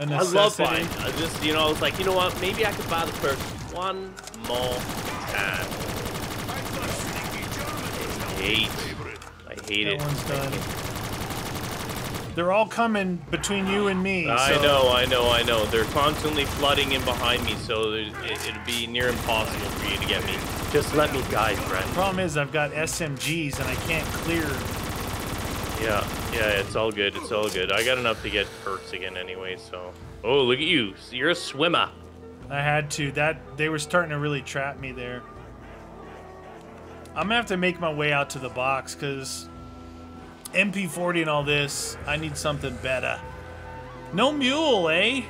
[SPEAKER 1] A
[SPEAKER 2] I love buying. I just, you know, I was like, you know what? Maybe I could buy the first one more time. I hate. I hate
[SPEAKER 1] That
[SPEAKER 2] it.
[SPEAKER 1] one's done. They're all coming between you and me.
[SPEAKER 2] I
[SPEAKER 1] so-
[SPEAKER 2] know, I know, I know. They're constantly flooding in behind me, so it, it'd be near impossible for you to get me. Just let me guide, friend.
[SPEAKER 1] Problem is, I've got SMGs and I can't clear.
[SPEAKER 2] Yeah, yeah, it's all good. It's all good. I got enough to get perks again anyway, so. Oh, look at you. You're a swimmer.
[SPEAKER 1] I had to. That they were starting to really trap me there. I'm gonna have to make my way out to the box because MP40 and all this. I need something better. No mule, eh?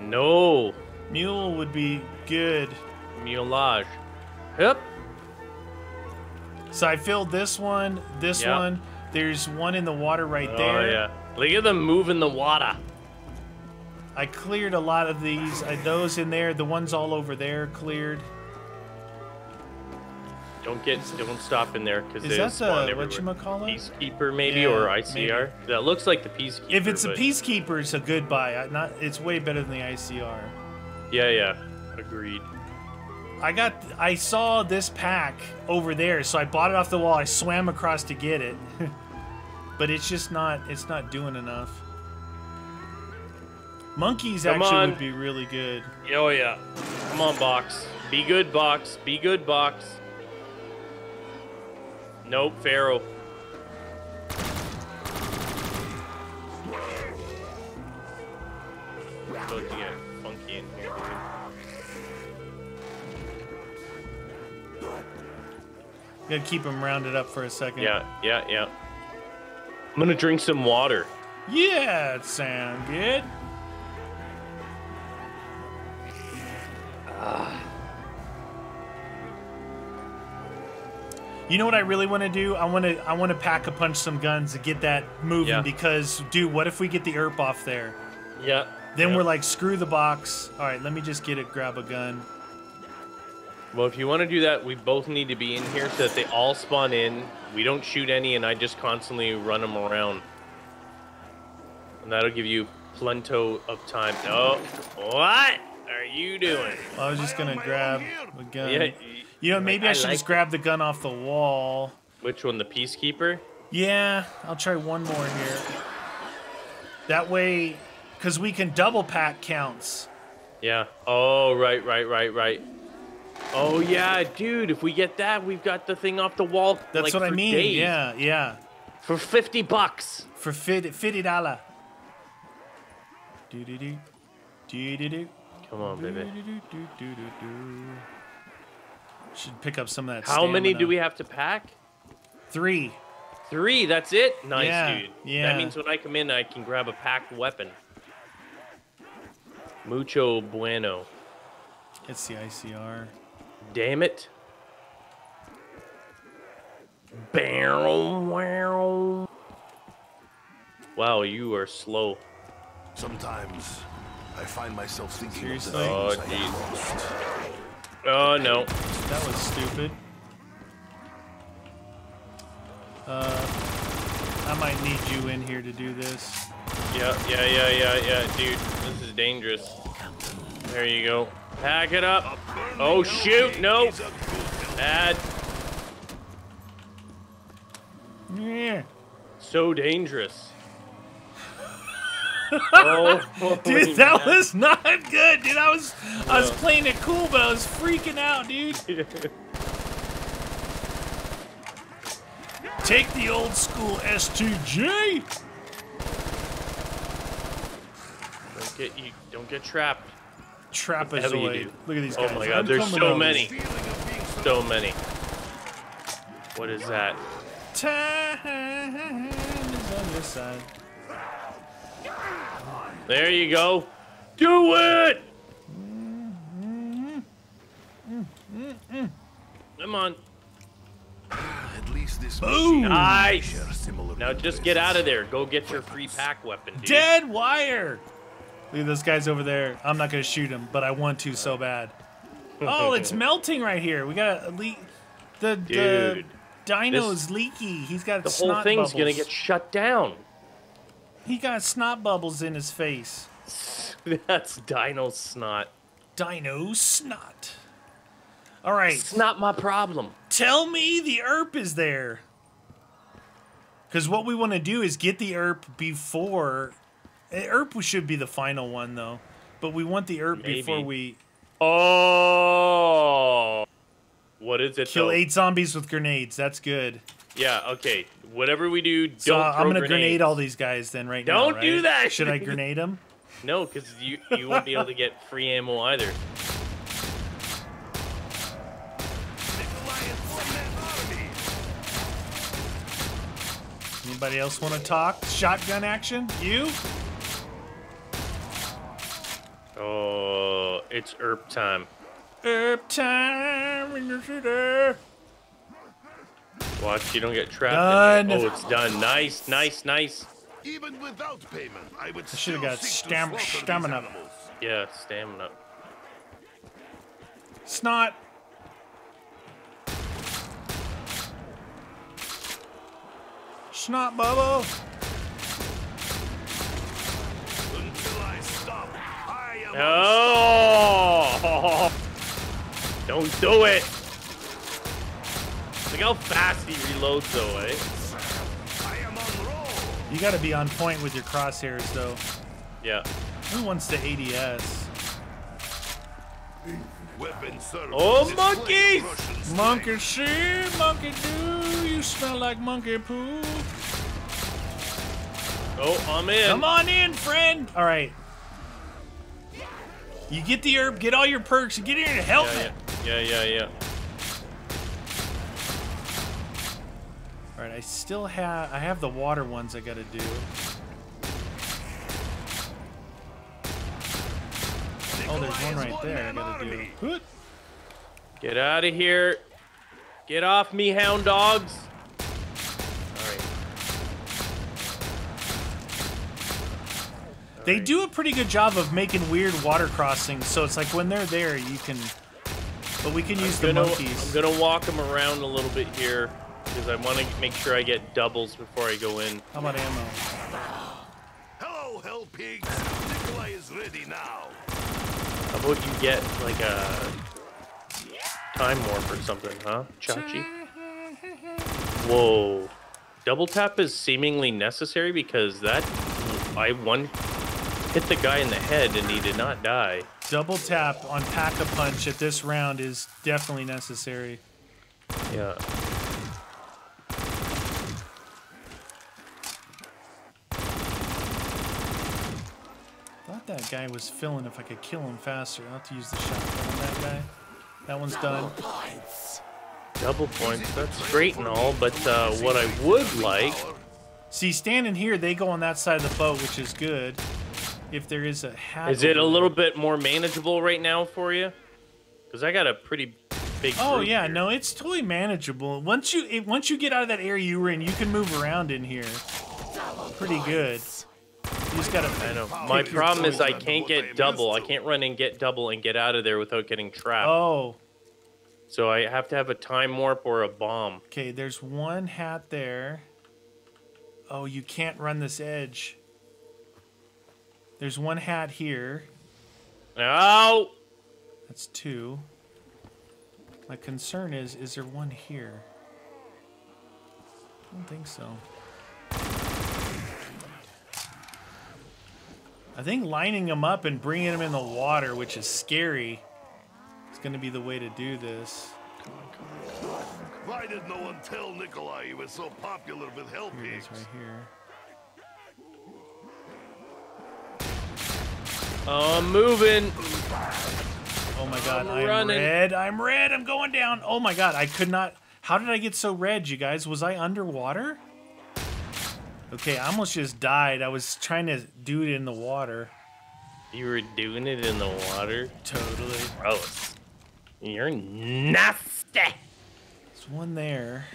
[SPEAKER 2] No.
[SPEAKER 1] Mule would be good.
[SPEAKER 2] Mulage. Yep.
[SPEAKER 1] So I filled this one, this
[SPEAKER 2] Yeah.
[SPEAKER 1] one. There's one in the water right
[SPEAKER 2] Oh,
[SPEAKER 1] there.
[SPEAKER 2] Oh, yeah. Look at them moving the water.
[SPEAKER 1] I cleared a lot of these. I, those in there, the ones all over there cleared.
[SPEAKER 2] Don't get, don't stop in there because
[SPEAKER 1] Is
[SPEAKER 2] they
[SPEAKER 1] that
[SPEAKER 2] spawn
[SPEAKER 1] the
[SPEAKER 2] everywhere.
[SPEAKER 1] whatchamacallit?
[SPEAKER 2] Peacekeeper maybe
[SPEAKER 1] Yeah,
[SPEAKER 2] or ICR. That looks like the Peacekeeper.
[SPEAKER 1] If it's a peacekeeper, it's a good buy. I- Not, it's way better than the ICR.
[SPEAKER 2] Yeah, yeah. Agreed.
[SPEAKER 1] I got, I saw this pack over there, so I bought it off the wall. I swam across to get it, [LAUGHS] but it's just not, it's not doing enough. Monkeys
[SPEAKER 2] Come
[SPEAKER 1] actually
[SPEAKER 2] on.
[SPEAKER 1] would be really good.
[SPEAKER 2] Oh yeah. Come on, box. Be good, box. Be good, box. Nope, Pharaoh. Supposed to get funky in here, dude.
[SPEAKER 1] Gotta keep them rounded up for a second.
[SPEAKER 2] Yeah, yeah, yeah. I'm gonna drink some water.
[SPEAKER 1] Yeah, it sound good. Ah. You know what I really want to do? I want to I want to pack a punch some guns to get that moving
[SPEAKER 2] Yeah.
[SPEAKER 1] because dude, what if we get the ERP off there?
[SPEAKER 2] Yeah.
[SPEAKER 1] Then
[SPEAKER 2] yeah.
[SPEAKER 1] we're like screw the box. All right, let me just get it grab a gun.
[SPEAKER 2] Well, if you want to do that, we both need to be in here so that they all spawn in. We don't shoot any, and I just constantly run them around. And that'll give you plento of time. Oh, what are you doing?
[SPEAKER 1] I was just going to grab a gun.
[SPEAKER 2] Yeah.
[SPEAKER 1] You know, maybe I,
[SPEAKER 2] I
[SPEAKER 1] should
[SPEAKER 2] like
[SPEAKER 1] just grab the gun off the wall.
[SPEAKER 2] Which one? The peacekeeper?
[SPEAKER 1] Yeah, I'll try one more here. That way, because we can double pack counts.
[SPEAKER 2] Yeah. Oh, right, right, right, right. Oh yeah, dude. If we get that, we've got the thing off the wall.
[SPEAKER 1] That's
[SPEAKER 2] like,
[SPEAKER 1] what I mean.
[SPEAKER 2] days.
[SPEAKER 1] Yeah, yeah.
[SPEAKER 2] For fifty bucks.
[SPEAKER 1] For fit, fifty dollar. Do do do. Do do do.
[SPEAKER 2] Come on, baby.
[SPEAKER 1] Should pick up some of that.
[SPEAKER 2] How many do we have to pack?
[SPEAKER 1] Three.
[SPEAKER 2] Three. That's it. Nice,
[SPEAKER 1] Yeah,
[SPEAKER 2] dude.
[SPEAKER 1] yeah.
[SPEAKER 2] That means when I come in, I can grab a packed weapon. Mucho bueno.
[SPEAKER 1] It's the ICR.
[SPEAKER 2] Damn it. Barrel, wow. Wow, you are slow.
[SPEAKER 3] Sometimes I find myself thinking
[SPEAKER 1] Seriously?
[SPEAKER 3] of the
[SPEAKER 2] Oh,
[SPEAKER 3] things I have
[SPEAKER 2] jeez.
[SPEAKER 3] lost.
[SPEAKER 2] Oh no.
[SPEAKER 1] That was stupid. Uh, I might need you in here to do this.
[SPEAKER 2] Yeah, yeah, yeah, yeah, yeah, dude. This is dangerous. There you go. Pack it up. Oh shoot, no.
[SPEAKER 3] Is a good
[SPEAKER 2] Bad.
[SPEAKER 1] Yeah.
[SPEAKER 2] So dangerous. Oh,
[SPEAKER 1] Dude, [LAUGHS] that
[SPEAKER 2] man.
[SPEAKER 1] was not good, dude. I was I was playing it cool, but I was freaking out, dude. [LAUGHS] Take the old school STJ.
[SPEAKER 2] Don't get you. Don't get trapped.
[SPEAKER 1] Trapezoid. Look at these
[SPEAKER 2] oh
[SPEAKER 1] guys.
[SPEAKER 2] Oh my god, there's so many.
[SPEAKER 3] feeling of being so
[SPEAKER 2] So many. What is that?
[SPEAKER 1] Time is on your side.
[SPEAKER 2] There you go. Do it. Come on.
[SPEAKER 3] At least this
[SPEAKER 1] Boom.
[SPEAKER 2] Nice.
[SPEAKER 3] similar
[SPEAKER 2] Now just get out of there. Go get your free pack weapon, dude.
[SPEAKER 1] Dead wire. Look at those guys over there. I'm not gonna shoot them, but I want to so bad. [LAUGHS] Oh, it's melting right here. We got a leak. The
[SPEAKER 2] Dude,
[SPEAKER 1] the dino's
[SPEAKER 2] this-
[SPEAKER 1] leaky. He's got
[SPEAKER 2] The
[SPEAKER 1] snot
[SPEAKER 2] whole thing's gonna get shut down.
[SPEAKER 1] He got snot bubbles in his face. [LAUGHS]
[SPEAKER 2] That's Dino snot.
[SPEAKER 1] Dino snot. All right,
[SPEAKER 2] It's not my problem.
[SPEAKER 1] tell me the ERP is there. Because what we want to do is get the ERP before. eh, ERP should be the final one though, but we want the ERP before we
[SPEAKER 2] Oh. What is it?
[SPEAKER 1] kill
[SPEAKER 2] though?
[SPEAKER 1] eight zombies with grenades. That's good.
[SPEAKER 2] Yeah, okay. Whatever we do, don't
[SPEAKER 1] so, I'm gonna
[SPEAKER 2] grenade.
[SPEAKER 1] grenade all these guys then right don't now.
[SPEAKER 2] Don't
[SPEAKER 1] right?
[SPEAKER 2] do that.
[SPEAKER 1] Should I grenade them? [LAUGHS]
[SPEAKER 2] No, because you you won't be able to get free ammo either.
[SPEAKER 1] Anybody else want to talk? Shotgun action? You?
[SPEAKER 2] Oh, it's herb time.
[SPEAKER 1] Herb time in the shooter.
[SPEAKER 2] Watch, you don't get trapped.
[SPEAKER 1] Done.
[SPEAKER 2] In there. Oh, it's done. Nice, nice, nice.
[SPEAKER 3] Even without payment, I would
[SPEAKER 1] I should
[SPEAKER 3] still
[SPEAKER 1] have got stam- stamina.
[SPEAKER 2] Yeah, stamina.
[SPEAKER 1] Snot. Snot bubble.
[SPEAKER 3] Until I stop, I am
[SPEAKER 2] Oh! [LAUGHS] Don't do it! Look how fast he reloads, though, eh?
[SPEAKER 3] I am on roll.
[SPEAKER 1] You got to be on point with your crosshairs, though.
[SPEAKER 2] Yeah.
[SPEAKER 1] Who wants the ADS?
[SPEAKER 2] Oh,
[SPEAKER 3] Display
[SPEAKER 2] monkeys!
[SPEAKER 1] Monkey see, monkey do, you smell like monkey poo.
[SPEAKER 2] Oh, I'm in.
[SPEAKER 1] Come on in, friend. All right. You get the herb, get all your perks, and get in here to help
[SPEAKER 2] Yeah, yeah, yeah, yeah, yeah.
[SPEAKER 1] All right, I still have, I have the water ones I gotta do. Oh, there's one right there I gotta do.
[SPEAKER 2] Get out of here. Get off me, hound dogs.
[SPEAKER 1] They do a pretty good job of making weird water crossings, so it's like when they're there, you can. But we can use the
[SPEAKER 2] Gonna,
[SPEAKER 1] monkeys.
[SPEAKER 2] I'm gonna walk them around a little bit here because I want to make sure I get doubles before I go in.
[SPEAKER 1] How about ammo?
[SPEAKER 3] Hello, hell pigs. Nikolai is ready now.
[SPEAKER 2] How about you get like a time warp or something, huh, Chachi? [LAUGHS] Whoa. Double tap is seemingly necessary because that I one hit the guy in the head and he did not die.
[SPEAKER 1] Double tap on pack a punch at this round is definitely necessary.
[SPEAKER 2] Yeah.
[SPEAKER 1] That guy was filling if I could kill him faster. I'll have to use the shotgun on that guy. That one's done.
[SPEAKER 2] Double points, that's great and all, but uh, what I would like
[SPEAKER 1] See, standing here, they go on that side of the boat, which is good. If there is a hat.
[SPEAKER 2] is it a little bit more manageable right now for you? Because I got a pretty big.
[SPEAKER 1] Oh yeah,
[SPEAKER 2] here.
[SPEAKER 1] no, it's totally manageable. Once you it, once you get out of that area you were in, you can move around in here. Pretty good. You just gotta.
[SPEAKER 2] I know. My problem is I can't
[SPEAKER 3] What I am
[SPEAKER 2] get double. I can't run and get double and get out of there without getting trapped.
[SPEAKER 1] Oh,
[SPEAKER 2] So I have to have a time warp or a bomb.
[SPEAKER 1] okay. There's one hat there. Oh, you can't run this edge. There's one hat here.
[SPEAKER 2] No.
[SPEAKER 1] That's two. My concern is, is there one here? I don't think so. I think lining them up and bringing them in the water, which is scary, is going to be the way to do this.
[SPEAKER 3] Why did no one tell Nikolai he was so popular with hell
[SPEAKER 1] Here
[SPEAKER 3] pigs?
[SPEAKER 1] right here.
[SPEAKER 2] Oh, I'm moving.
[SPEAKER 1] Oh my god,
[SPEAKER 2] I'm
[SPEAKER 1] I'm
[SPEAKER 2] running.
[SPEAKER 1] red. I'm red. I'm going down. Oh my god, I could not. How did I get so red, you guys? Was I underwater? Okay, I almost just died. I was trying to do it in the water.
[SPEAKER 2] You were doing it in the water.
[SPEAKER 1] Totally.
[SPEAKER 2] Gross. You're nasty.
[SPEAKER 1] There's one there.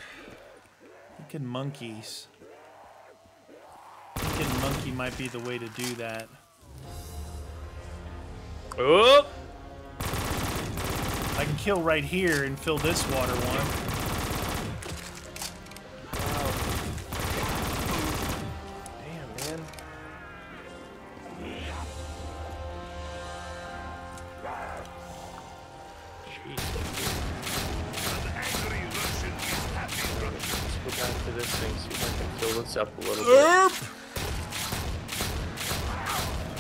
[SPEAKER 1] Thinking monkeys. Thinking monkey might be the way to do that.
[SPEAKER 2] Oh.
[SPEAKER 1] I can kill right here and fill this water one.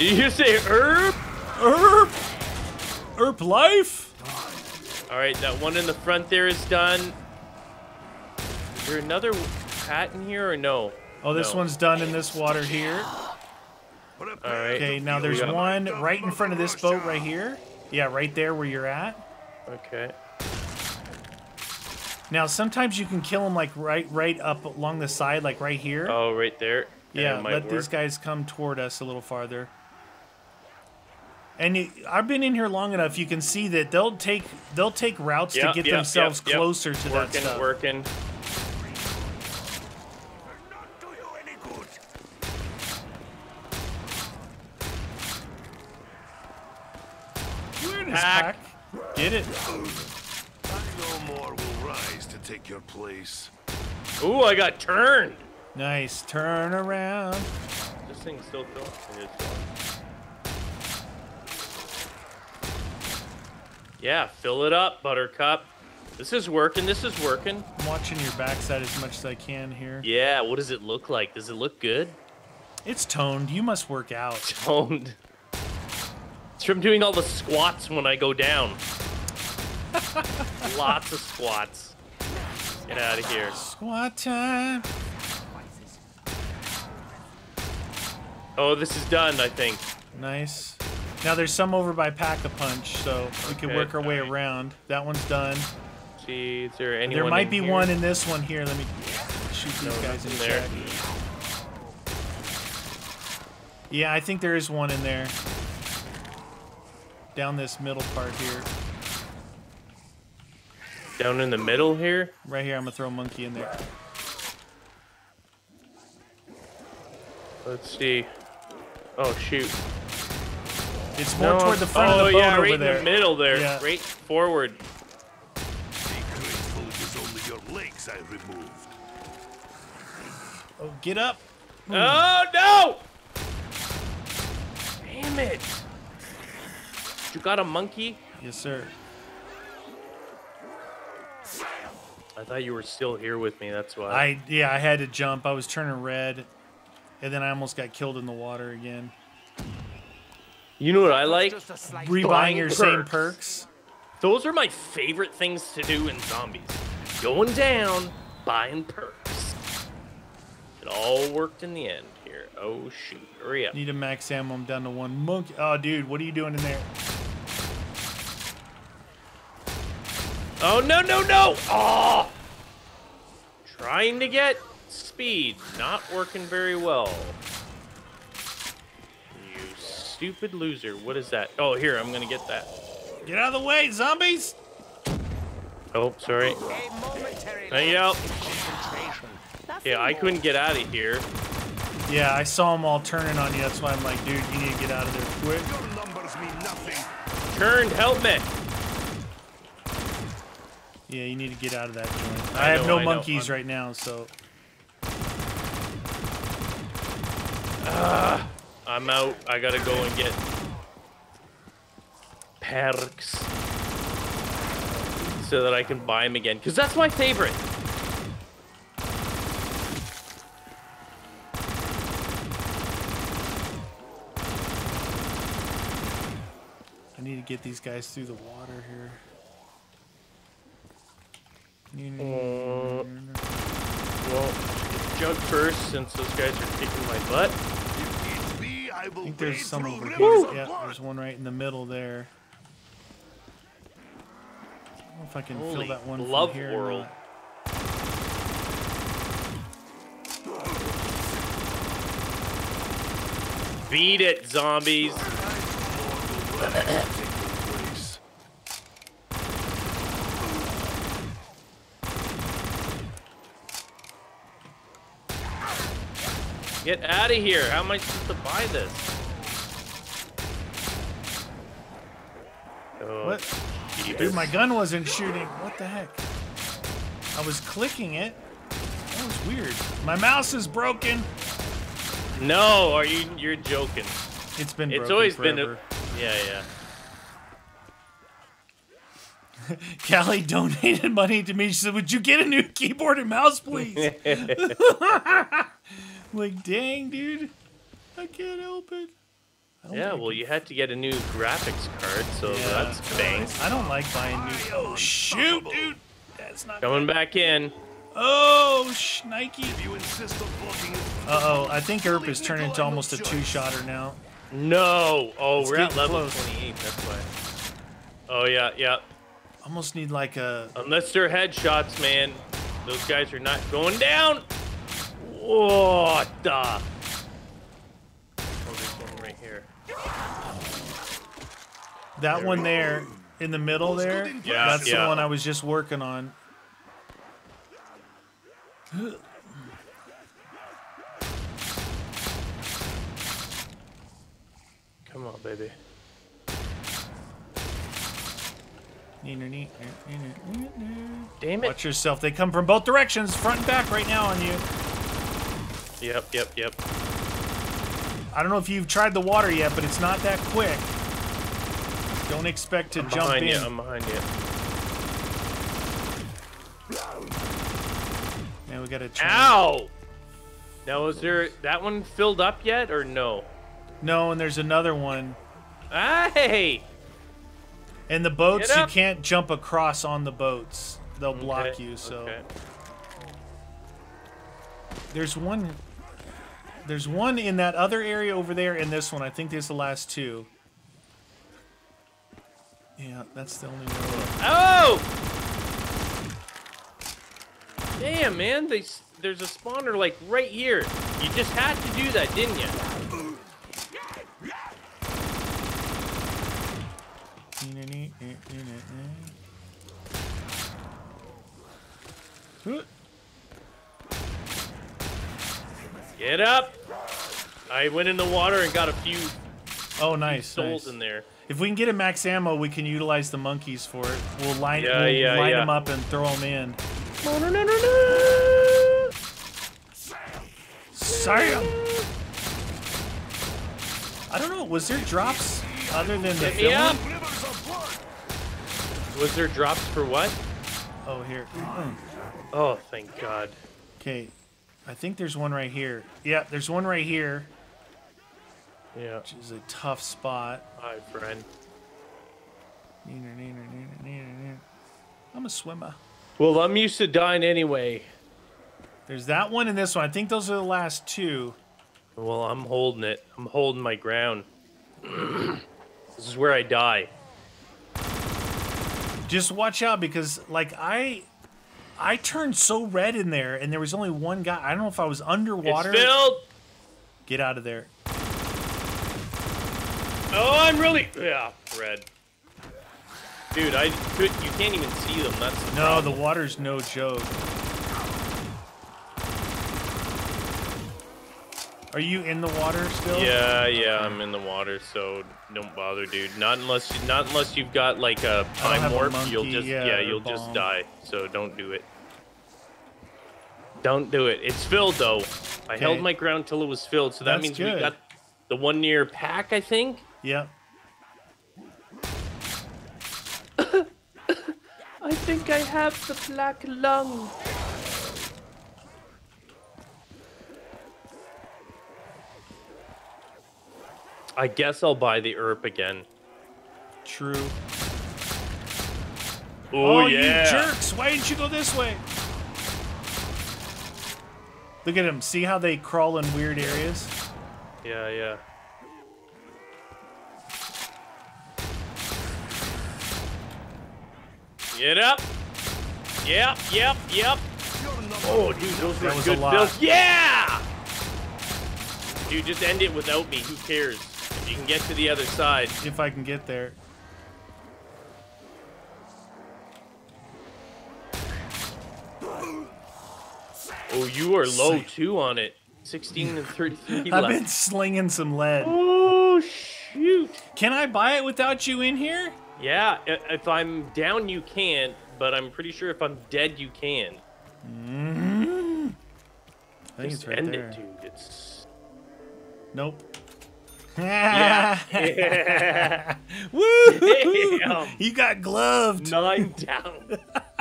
[SPEAKER 2] Did you say herb?
[SPEAKER 1] Herb! Herb life?
[SPEAKER 2] All right, that one in the front there is done. Is there another hat in here or no?
[SPEAKER 1] Oh, this
[SPEAKER 2] No.
[SPEAKER 1] one's done in this water here.
[SPEAKER 3] Prepare
[SPEAKER 2] All right.
[SPEAKER 1] Okay, now there's one right in front of this boat right here. Yeah, right there where you're at.
[SPEAKER 2] Okay.
[SPEAKER 1] Now, sometimes you can kill them like right, right up along the side, like right here.
[SPEAKER 2] Oh, right there.
[SPEAKER 1] Yeah, let
[SPEAKER 2] work.
[SPEAKER 1] these guys come toward us a little farther. And you, I've been in here long enough. You can see that they'll take they'll take routes
[SPEAKER 2] Yep,
[SPEAKER 1] to get
[SPEAKER 2] yep,
[SPEAKER 1] themselves
[SPEAKER 2] yep, yep.
[SPEAKER 1] closer to that
[SPEAKER 2] working,
[SPEAKER 1] stuff.
[SPEAKER 2] working.
[SPEAKER 3] Not do you any good.
[SPEAKER 1] Where is
[SPEAKER 2] Pack.
[SPEAKER 1] Pack? Get it.
[SPEAKER 3] No more will rise to take your place.
[SPEAKER 2] Ooh, I got turned.
[SPEAKER 1] Nice. Turn around.
[SPEAKER 2] This thing's still filling. Yeah, fill it up, Buttercup. This is working. This is working.
[SPEAKER 1] I'm watching your backside as much as I can here.
[SPEAKER 2] Yeah, what does it look like? Does it look good?
[SPEAKER 1] It's toned. You must work out. [LAUGHS]
[SPEAKER 2] Toned. It's from doing all the squats when I go down. [LAUGHS] Lots of squats. Get out of here.
[SPEAKER 1] Squat time.
[SPEAKER 2] Oh, this is done, I think.
[SPEAKER 1] Nice. Now there's some over by Pack a Punch, so we can
[SPEAKER 2] Okay,
[SPEAKER 1] work our way
[SPEAKER 2] alright.
[SPEAKER 1] around. That one's done.
[SPEAKER 2] See, is there anyone
[SPEAKER 1] there might be
[SPEAKER 2] here?
[SPEAKER 1] one in this one here. Let me shoot these
[SPEAKER 2] No,
[SPEAKER 1] guys in
[SPEAKER 2] there.
[SPEAKER 1] check. Yeah, I think there is one in there. Down this middle part here.
[SPEAKER 2] Down in the middle here?
[SPEAKER 1] Right here, I'm gonna throw a monkey in there.
[SPEAKER 2] Let's see. Oh, shoot.
[SPEAKER 1] It's more
[SPEAKER 2] No,
[SPEAKER 1] toward the front
[SPEAKER 2] oh,
[SPEAKER 1] of the oh, boat
[SPEAKER 2] yeah,
[SPEAKER 1] over
[SPEAKER 2] right in the middle there.
[SPEAKER 1] Yeah.
[SPEAKER 2] Right forward.
[SPEAKER 3] Be grateful it is only your legs I removed.
[SPEAKER 1] Oh, get up. Hmm.
[SPEAKER 2] Oh, no! Damn it. You got a monkey?
[SPEAKER 1] Yes, sir.
[SPEAKER 2] I thought you were still here with me, that's why.
[SPEAKER 1] I yeah, I had to jump. I was turning red, and then I almost got killed in the water again.
[SPEAKER 2] You know what I like?
[SPEAKER 1] Rebuying
[SPEAKER 2] Buying
[SPEAKER 1] your same
[SPEAKER 2] perks.
[SPEAKER 1] perks.
[SPEAKER 2] Those are my favorite things to do in zombies. Going down, buying perks. It all worked in the end here. Oh shoot, hurry up.
[SPEAKER 1] Need a max ammo. I'm down to one monkey. Oh, dude, what are you doing in there?
[SPEAKER 2] Oh no no no! Oh! Trying to get speed, not working very well. You stupid loser. What is that? Oh, here, I'm gonna get that.
[SPEAKER 1] Get out of the way, zombies!
[SPEAKER 2] Oh, sorry.
[SPEAKER 4] A momentary
[SPEAKER 2] There you go.
[SPEAKER 4] concentration.
[SPEAKER 2] Yeah, I couldn't get out of here.
[SPEAKER 1] Yeah, I saw them all turning on you. That's why I'm like, dude, you need to get out of there quick.
[SPEAKER 3] Your numbers mean nothing.
[SPEAKER 2] Turned, help me.
[SPEAKER 1] Yeah, you need to get out of that joint.
[SPEAKER 2] I
[SPEAKER 1] I, have
[SPEAKER 2] know,
[SPEAKER 1] no
[SPEAKER 2] I
[SPEAKER 1] monkeys
[SPEAKER 2] I'm-
[SPEAKER 1] right now, so ah.
[SPEAKER 2] I'm out. I gotta go and get perks so that I can buy them again. Cause that's my favorite.
[SPEAKER 1] I need to get these guys through the water here.
[SPEAKER 2] Uh, well, jump first since those guys are kicking my butt.
[SPEAKER 3] If needs be, I will
[SPEAKER 1] think there's some over here. Yeah, there's one right in the middle there. I don't know if I can
[SPEAKER 2] Holy
[SPEAKER 1] fill that one
[SPEAKER 2] love
[SPEAKER 1] from here.
[SPEAKER 2] world. Beat it, zombies. [LAUGHS]
[SPEAKER 3] More will rise to take your place.
[SPEAKER 2] Get out of here. How am I supposed to buy this? Oh,
[SPEAKER 1] What?
[SPEAKER 2] Jeebus.
[SPEAKER 1] Dude, my gun wasn't shooting. What the heck? I was clicking it. That was weird. My mouse is broken.
[SPEAKER 2] No, are you? You're joking.
[SPEAKER 1] It's been
[SPEAKER 2] It's always
[SPEAKER 1] forever.
[SPEAKER 2] been a. Yeah, yeah. [LAUGHS]
[SPEAKER 1] Callie donated money to me. She said, "Would you get a new keyboard and mouse, please?" [LAUGHS] [LAUGHS] like, dang, dude, I can't help it.
[SPEAKER 2] Yeah,
[SPEAKER 1] like
[SPEAKER 2] well,
[SPEAKER 1] it.
[SPEAKER 2] you had to get a new graphics card, so
[SPEAKER 1] Yeah.
[SPEAKER 2] that's bang.
[SPEAKER 1] I don't like buying new. Oh shoot, dude, that's not.
[SPEAKER 2] Coming back in.
[SPEAKER 1] Oh, shnikey.
[SPEAKER 3] If you insist on blocking it,
[SPEAKER 1] Uh oh, I think Erp is turning into almost a two-shotter now.
[SPEAKER 2] No. Oh,
[SPEAKER 1] It's
[SPEAKER 2] we're at level
[SPEAKER 1] close.
[SPEAKER 2] 28. That's why. Oh yeah, yeah.
[SPEAKER 1] Almost need like a.
[SPEAKER 2] Unless they're headshots, man. Those guys are not going down. What the? Oh, there's one right here.
[SPEAKER 1] That one there in the middle there.
[SPEAKER 2] Yeah,
[SPEAKER 1] That's the one I was just working on.
[SPEAKER 2] Come on, baby. Damn it.
[SPEAKER 1] Watch yourself. They come from both directions, front and back right now on you.
[SPEAKER 2] Yep, yep, yep.
[SPEAKER 1] I don't know if you've tried the water yet, but it's not that quick. Don't expect to
[SPEAKER 2] I'm
[SPEAKER 1] jump
[SPEAKER 2] behind
[SPEAKER 1] in.
[SPEAKER 2] you. I'm behind you.
[SPEAKER 1] Man, we gotta try.
[SPEAKER 2] Ow! Now, is there that one filled up yet or no?
[SPEAKER 1] No, and there's another one.
[SPEAKER 2] Hey!
[SPEAKER 1] And the boats, you can't jump across on the boats. They'll block
[SPEAKER 2] Okay,
[SPEAKER 1] you, so.
[SPEAKER 2] okay.
[SPEAKER 1] There's one. There's one in that other area over there, and this one. I think there's the last two. Yeah, that's the only one.
[SPEAKER 2] Oh! Damn, man. They, there's a spawner like right here. You just had to do that, didn't you? Get up! I went in the water and got a few
[SPEAKER 1] Oh, nice.
[SPEAKER 2] souls
[SPEAKER 1] nice.
[SPEAKER 2] in there.
[SPEAKER 1] If we can get a max ammo, we can utilize the monkeys for it. We'll line,
[SPEAKER 2] Yeah,
[SPEAKER 1] we'll
[SPEAKER 2] yeah,
[SPEAKER 1] line
[SPEAKER 2] yeah.
[SPEAKER 1] them up and throw them in.
[SPEAKER 2] No, no, no, no, no!
[SPEAKER 1] Sam! I don't know. Was there drops other than the
[SPEAKER 2] up!
[SPEAKER 1] film?
[SPEAKER 3] Rivers.
[SPEAKER 2] Was there drops for what?
[SPEAKER 1] Oh, here.
[SPEAKER 2] Oh, thank God.
[SPEAKER 1] Okay. I think there's one right here. Yeah, there's one right here,
[SPEAKER 2] Yeah.
[SPEAKER 1] which is a tough spot.
[SPEAKER 2] Hi, friend.
[SPEAKER 1] I'm a swimmer.
[SPEAKER 2] Well, I'm used to dying anyway.
[SPEAKER 1] There's that one and this one. I think those are the last two.
[SPEAKER 2] Well, I'm holding it. I'm holding my ground. [CLEARS THROAT] this is where I die.
[SPEAKER 1] Just watch out because, like, I, I turned so red in there, and there was only one guy. I don't know if I was underwater.
[SPEAKER 2] It's filled.
[SPEAKER 1] Get out of there.
[SPEAKER 2] Oh, I'm really yeah, red. Dude, I could. You can't even see them. That's the
[SPEAKER 1] No, the water's no joke. Are you in the water still?
[SPEAKER 2] Yeah, yeah, I'm in the water, so don't bother, dude. Not unless you, not unless you've got like a time
[SPEAKER 1] have a
[SPEAKER 2] warp.
[SPEAKER 1] monkey,
[SPEAKER 2] you'll just
[SPEAKER 1] yeah,
[SPEAKER 2] yeah, you'll just die. So don't do it. Don't do it. It's filled though. I held my ground till it was filled, so that
[SPEAKER 1] That's
[SPEAKER 2] means
[SPEAKER 1] good.
[SPEAKER 2] we got the one near pack, I think.
[SPEAKER 1] Yeah. [COUGHS]
[SPEAKER 2] I think I have the black lung. I guess I'll buy the herb again.
[SPEAKER 1] True.
[SPEAKER 2] Oh,
[SPEAKER 1] Oh,
[SPEAKER 2] yeah.
[SPEAKER 1] you jerks! Why didn't you go this way? Look at them. See how they crawl in weird areas?
[SPEAKER 2] Yeah, yeah. Get up. Yep, yep, yep. Oh, dude, those were
[SPEAKER 1] That was
[SPEAKER 2] good
[SPEAKER 1] lot.
[SPEAKER 2] builds. Yeah! Dude, just end it without me. Who cares? If you can get to the other side.
[SPEAKER 1] If I can get there.
[SPEAKER 2] Oh, you are low too on it. 16 and 33 [LAUGHS]
[SPEAKER 1] I've been slinging some lead.
[SPEAKER 2] Oh, shoot.
[SPEAKER 1] Can I buy it without you in here?
[SPEAKER 2] Yeah, if I'm down, you can't, but I'm pretty sure if I'm dead, you can. Mmm.
[SPEAKER 1] I think
[SPEAKER 2] Just
[SPEAKER 1] it's right
[SPEAKER 2] end
[SPEAKER 1] there.
[SPEAKER 2] it, dude. It's.
[SPEAKER 1] Nope.
[SPEAKER 2] Yeah. [LAUGHS]
[SPEAKER 1] Woo!
[SPEAKER 2] Damn.
[SPEAKER 1] You got gloved.
[SPEAKER 2] Nine down. [LAUGHS]